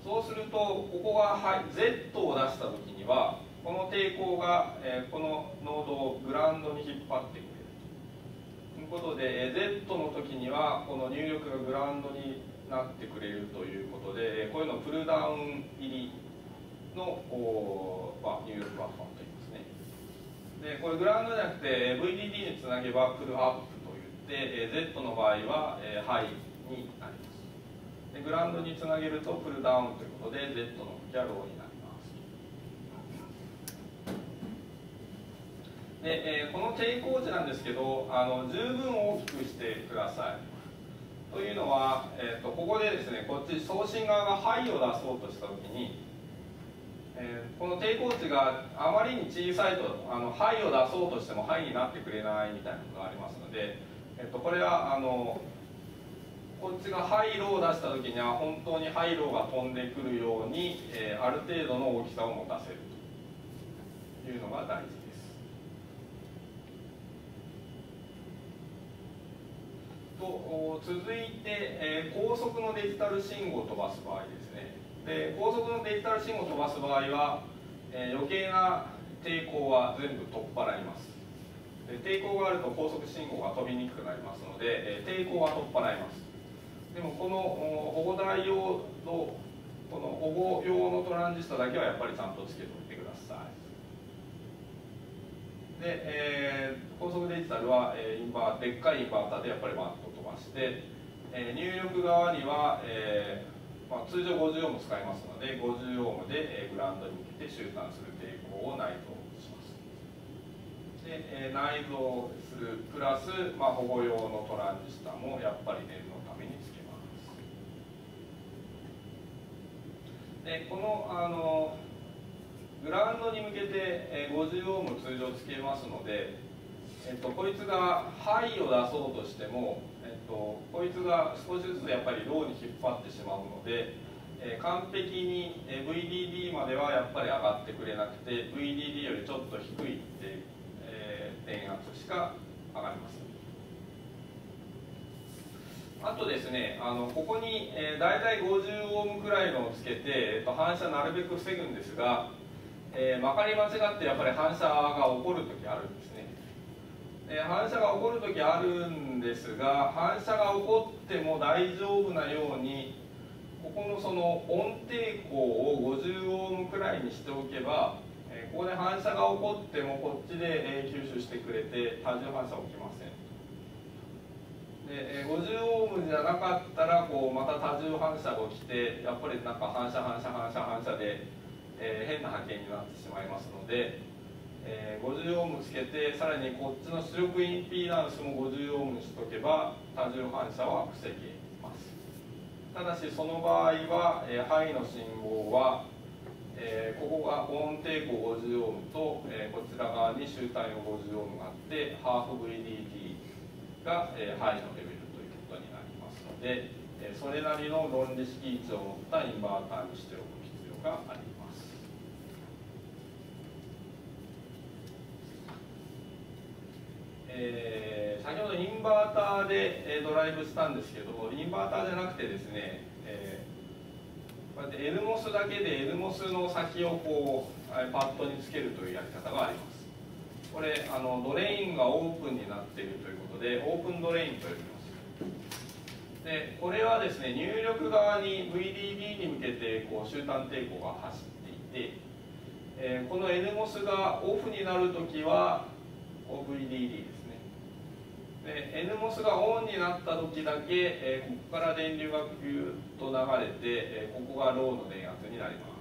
そうするとここが、Z を出した時にはこの抵抗が、え、このノードをグラウンドに引っ張ってくれるということで Z の時にはこの入力がグラウンドになってくれるということでこういうのをプルダウン入りの、まあ、入力バッファーと言いますね。でこれグラウンドじゃなくて VDD につなげばプルアップといって Z の場合はハイになります。でグラウンドにつなげるとプルダウンということで Z の時はローになります。で、えー、この抵抗値なんですけどあの十分大きくしてください。というのは、えーと、ここでですねこっち送信側が「はい」を出そうとした時に、えー、この抵抗値があまりに小さいと「あのはい」を出そうとしても「はい」になってくれないみたいなことがありますので、えーと、これはあのこっちがハイローを出した時には本当にハイローが飛んでくるように、えー、ある程度の大きさを持たせるというのが大事です。と続いて、えー、高速のデジタル信号を飛ばす場合ですね。で高速のデジタル信号を飛ばす場合は、えー、余計な抵抗は全部取っ払います。で抵抗があると高速信号が飛びにくくなりますので、えー、抵抗は取っ払います。でもこの保護台用のこの保護用のトランジスタだけはやっぱりちゃんとつけておいてください。で、えー、高速デジタルは、えー、インバーでっかいインバーターでやっぱりバッと飛ばして、えー、入力側には、えーまあ、通常50オーム使いますので50オームで、え、グラウンドに向けて集団する抵抗を内蔵します。で、えー、内蔵するプラス、まあ、保護用のトランジスタもやっぱり念のためにつけますでこのあのグラウンドに向けて50オーム通常つけますので、えっと、こいつが「ハイ」を出そうとしても、えっと、こいつが少しずつやっぱりローに引っ張ってしまうので、えー、完璧に VDD まではやっぱり上がってくれなくて VDD よりちょっと低いって、えー、電圧しか上がりません。あとですねあのここに、えー、大体50オームくらいのをつけて、えー、と反射なるべく防ぐんですがえー、まかり間違ってやっぱり反射が起こる時あるんですね。で反射が起こる時あるんですが反射が起こっても大丈夫なようにここのその音抵抗を50オームくらいにしておけば、えー、ここで反射が起こってもこっちで、え、吸収してくれて多重反射起きません。で50オウムじゃなかったらこうまた多重反射が起きてやっぱりなんか反射反射反射反射でえー、変な波形になってしまいますので、えー、50オームつけてさらにこっちの出力インピーダンスも50オームにしとけば多重反射は防げます。ただしその場合は、えー、ハイの信号は、えー、ここがオン抵抗50オームと、えー、こちら側に周帯の50オームがあってハーフ VDT が、えー、ハイのレベルということになりますので、えー、それなりの論理式位置を持ったインバーターにしておく必要があります。えー、先ほどインバーターでドライブしたんですけどインバーターじゃなくてですね、えー、こうやって LMOS だけで LMOS の先をこうパッドにつけるというやり方があります。これあのドレインがオープンになっているというこでオープンドレインと呼びますでこれはですね入力側に VDD に向けてこう集団抵抗が走っていて、えー、この NMOS がオフになるときは VDD ですね。で NMOS がオンになった時だけ、えー、ここから電流がギューッと流れて、えー、ここがローの電圧になります。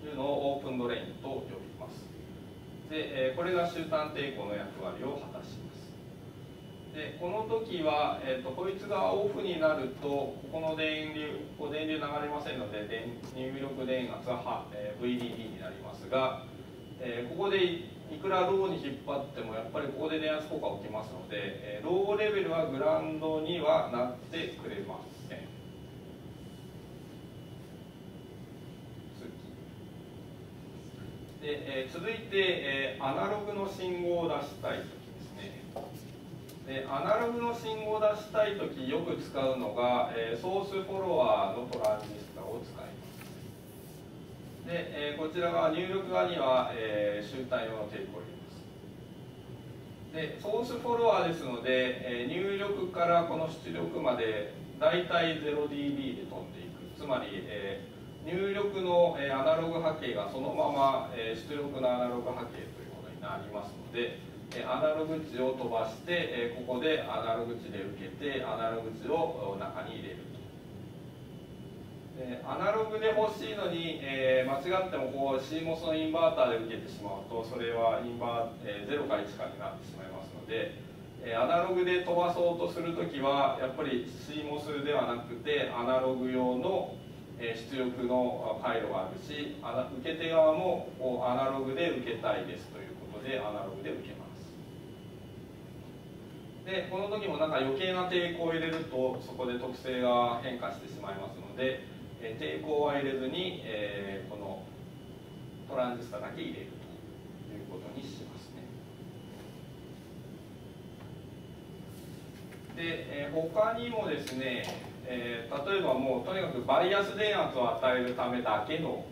というのをオープンドレインと呼びます。で、え、これが集団抵抗の役割を果たします。でこの時は、えーと、こいつがオフになるとここの電流ここ電流流れませんので電入力電圧は、えー、VDD になりますが、えー、ここでいくらローに引っ張ってもやっぱりここで電圧効果起きますので、えローレベルはグランドにはなってくれません。で、え続いて、えアナログの信号を出したい時ですねでアナログの信号を出したい時よく使うのが、えソースフォロワーのトランジスタを使います。で、えこちらが入力側には、えー集体用の抵抗を入れます。でソースフォロワーですので、え入力からこの出力までだいたい 0dB で飛んでいく。つまり、え入力の、えアナログ波形がそのまま、え出力のアナログ波形ということになりますので、アナログ値を飛ばして、ここでアナログ値で受けてアナログ値を中に入れると。アナログで欲しいのに、え間違ってもこう CMOS のインバーターで受けてしまうとそれはインバー、え0か1かになってしまいますのでアナログで飛ばそうとするときはやっぱり CMOS ではなくてアナログ用の出力の回路があるし受け手側もアナログで受けたいですということでアナログで受けます。でこの時もなんか余計な抵抗を入れるとそこで特性が変化してしまいますのでえ抵抗は入れずに、えこのトランジスタだけ入れるということにしますね。で、え他にもですねえー、例えばもうとにかくバイアス電圧を与えるためだけの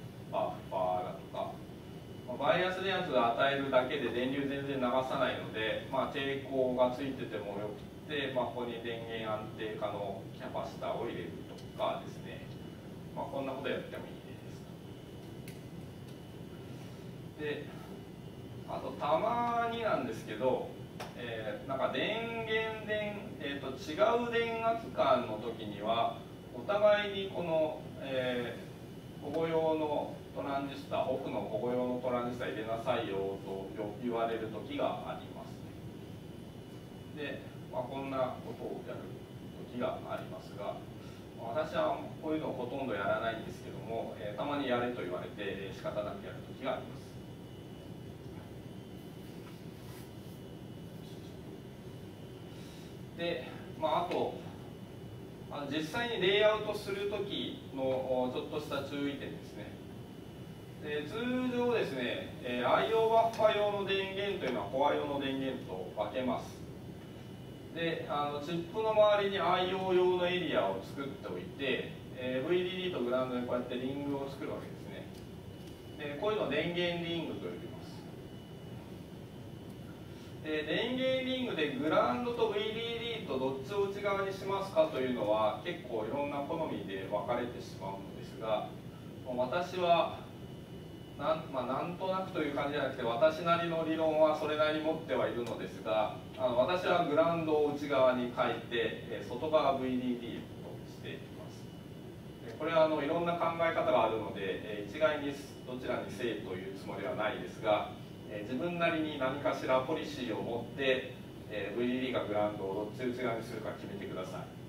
バイアス電圧を与えるだけで電流全然流さないので、まあ、抵抗がついててもよくて、まあ、ここに電源安定化のキャパシタを入れるとかですね、まあ、こんなことやってもいいですであとたまになんですけどえー、なんか電源電、えーと、違う電圧間の時にはお互いにこの、えー、保護用のトランジスタオフの保護用のトランジスタ入れなさいよと言われる時があります。で、まあ、こんなことをやる時がありますが私はこういうのをほとんどやらないんですけども、えー、たまにやれと言われて仕方なくやる時があります。で、まあ、あとあ実際にレイアウトする時のちょっとした注意点ですね。で通常ですね、えー、IO バッファ用の電源というのはコア用の電源と分けます。であのチップの周りに IO 用のエリアを作っておいて、えー、VDD とグラウンドでこうやってリングを作るわけですね。でこういうのを電源リングと呼びます。で電源リングでグラウンドと VDD とどっちを内側にしますかというのは結構いろんな好みで分かれてしまうのですが私はなん,、まあ、なんとなくという感じじゃなくて私なりの理論はそれなりに持ってはいるのですがあの私はグラウンドを内側に書いて外側 VDD としています。これはあのいろんな考え方があるので一概にどちらにせいというつもりはないですがえ自分なりに何かしらポリシーを持って、え VDD かグラウンドをどっち内側にするか決めてください。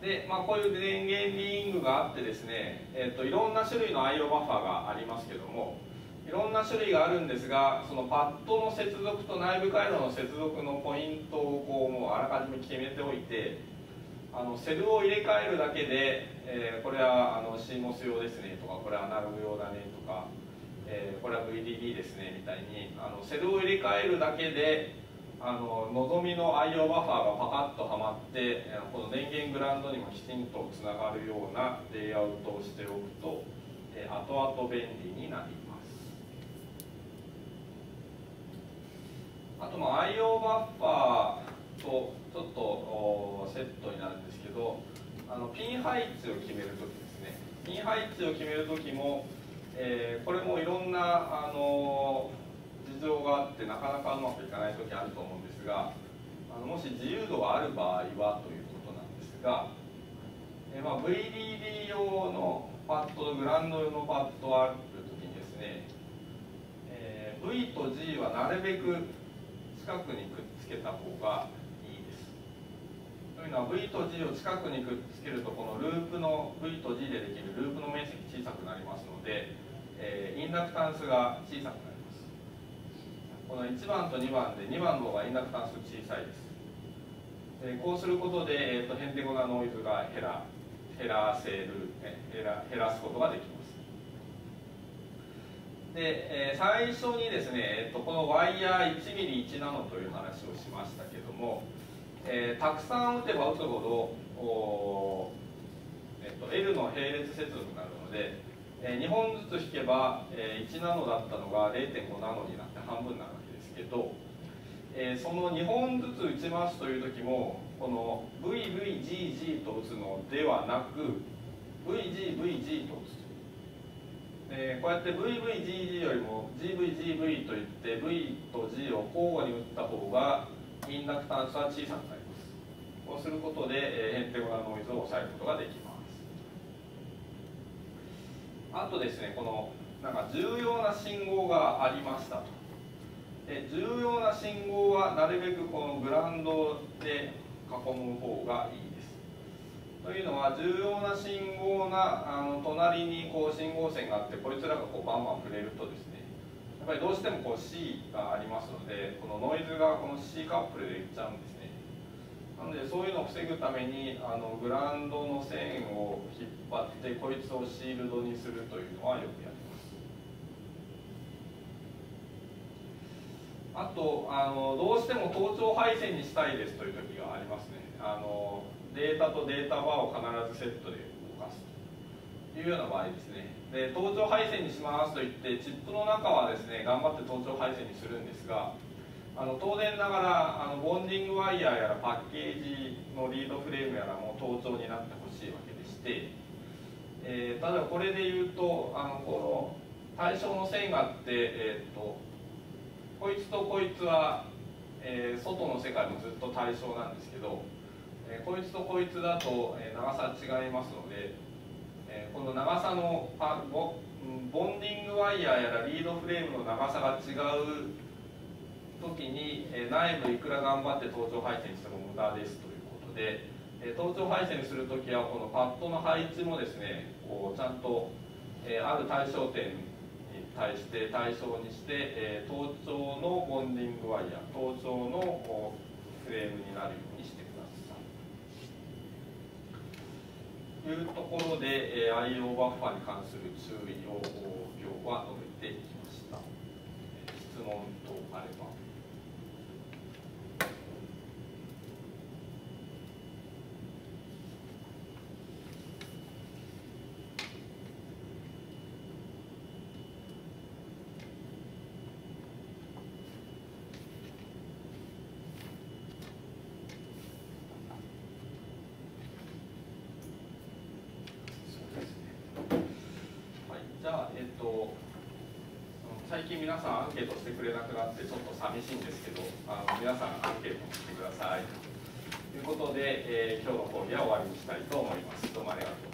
で、まあ、こういう電源リングがあってですね、えーと、いろんな種類の IO バッファーがありますけどもいろんな種類があるんですがそのパッドの接続と内部回路の接続のポイントをこうもうあらかじめ決めておいてあのセルを入れ替えるだけで、えー、これはあの CMOS 用ですねとかこれはアナログ用だねとかえー、これは VDD ですねみたいにあのセルを入れ替えるだけであの望みの IO バッファーがパカッとはまってこの電源グラウンドにもきちんとつながるようなレイアウトをしておくと、えー、後々便利になります。あとまあ IO バッファーとちょっとセットになるんですけどあのピン配置を決めるときですね。ピン配置を決めるときもえー、これもいろんな、あの事情があってなかなかうまくいかない時あると思うんですがあのもし自由度がある場合はということなんですが、え、まあ、VDD 用のパッドグランド用のパッドがある時にですね、えー、V と G はなるべく近くにくっつけた方がいいです。というのは V と G を近くにくっつけるとこのループの V と G でできるループの面積小さくなりますのでえー、インダクタンスが小さくなります。この1番と2番で2番の方がインダクタンス小さいです。でこうすることで、えーと、ヘンテコなノイズが減ら減らせる減ら減らすことができます。で、えー、最初にですね、えーと、このワイヤー 1mm1 ナノという話をしましたけども、えー、たくさん打てば打つほどお、えーと、L の並列接続になるので、えー、2本ずつ引けば、えー、1ナノだったのが0.5ナノになって半分になるけどえー、その2本ずつ打ちますという時もこの VVGG と打つのではなく VGVG と打つでこうやって VVGG よりも GVGV といって V と G を交互に打った方がインダクタンスは小さくなります。こうすることで、えー、ヘンテゴラノイズを抑えることができます。あとですねこのなんか重要な信号がありましたと。で重要な信号はなるべくこのグラウンドで囲む方がいいです。というのは重要な信号があの隣にこう信号線があってこいつらがこうバンバン触れるとですねやっぱりどうしてもこう C がありますのでこのノイズがこの C カップルでいっちゃうんですね。なのでそういうのを防ぐためにあのグラウンドの線を引っ張ってこいつをシールドにするというのはよくやりますあとあのどうしても盗聴配線にしたいですという時がありますね。あのデータとデータバーを必ずセットで動かすというような場合ですね。で盗聴配線にしますと言ってチップの中はですね頑張って盗聴配線にするんですがあの当然ながらあのボンディングワイヤーやらパッケージのリードフレームやらも盗聴になってほしいわけでして、えー、ただこれで言うとあのこの対象の線があって、えー、っとこいつとこいつは、えー、外の世界もずっと対象なんですけど、えー、こいつとこいつだと、えー、長さ違いますので、えこの長さのパボボンディングワイヤーやらリードフレームの長さが違う時に、え内部いくら頑張って盗聴配線しても無駄ですということで、え盗聴配線する時はこのパッドの配置もですねこうちゃんと、えある対象点対して対象にして、えー、頭頂のボンディングワイヤー頭頂のフレームになるようにしてください。というところで、えー、IO バッファに関する注意を今日は述べてきました。質問等あれば。最近皆さんアンケートしてくれなくなってちょっと寂しいんですけどあの皆さんアンケートしてください。ということで、えー、今日の講義は終わりにしたいと思います。どうもありがとう。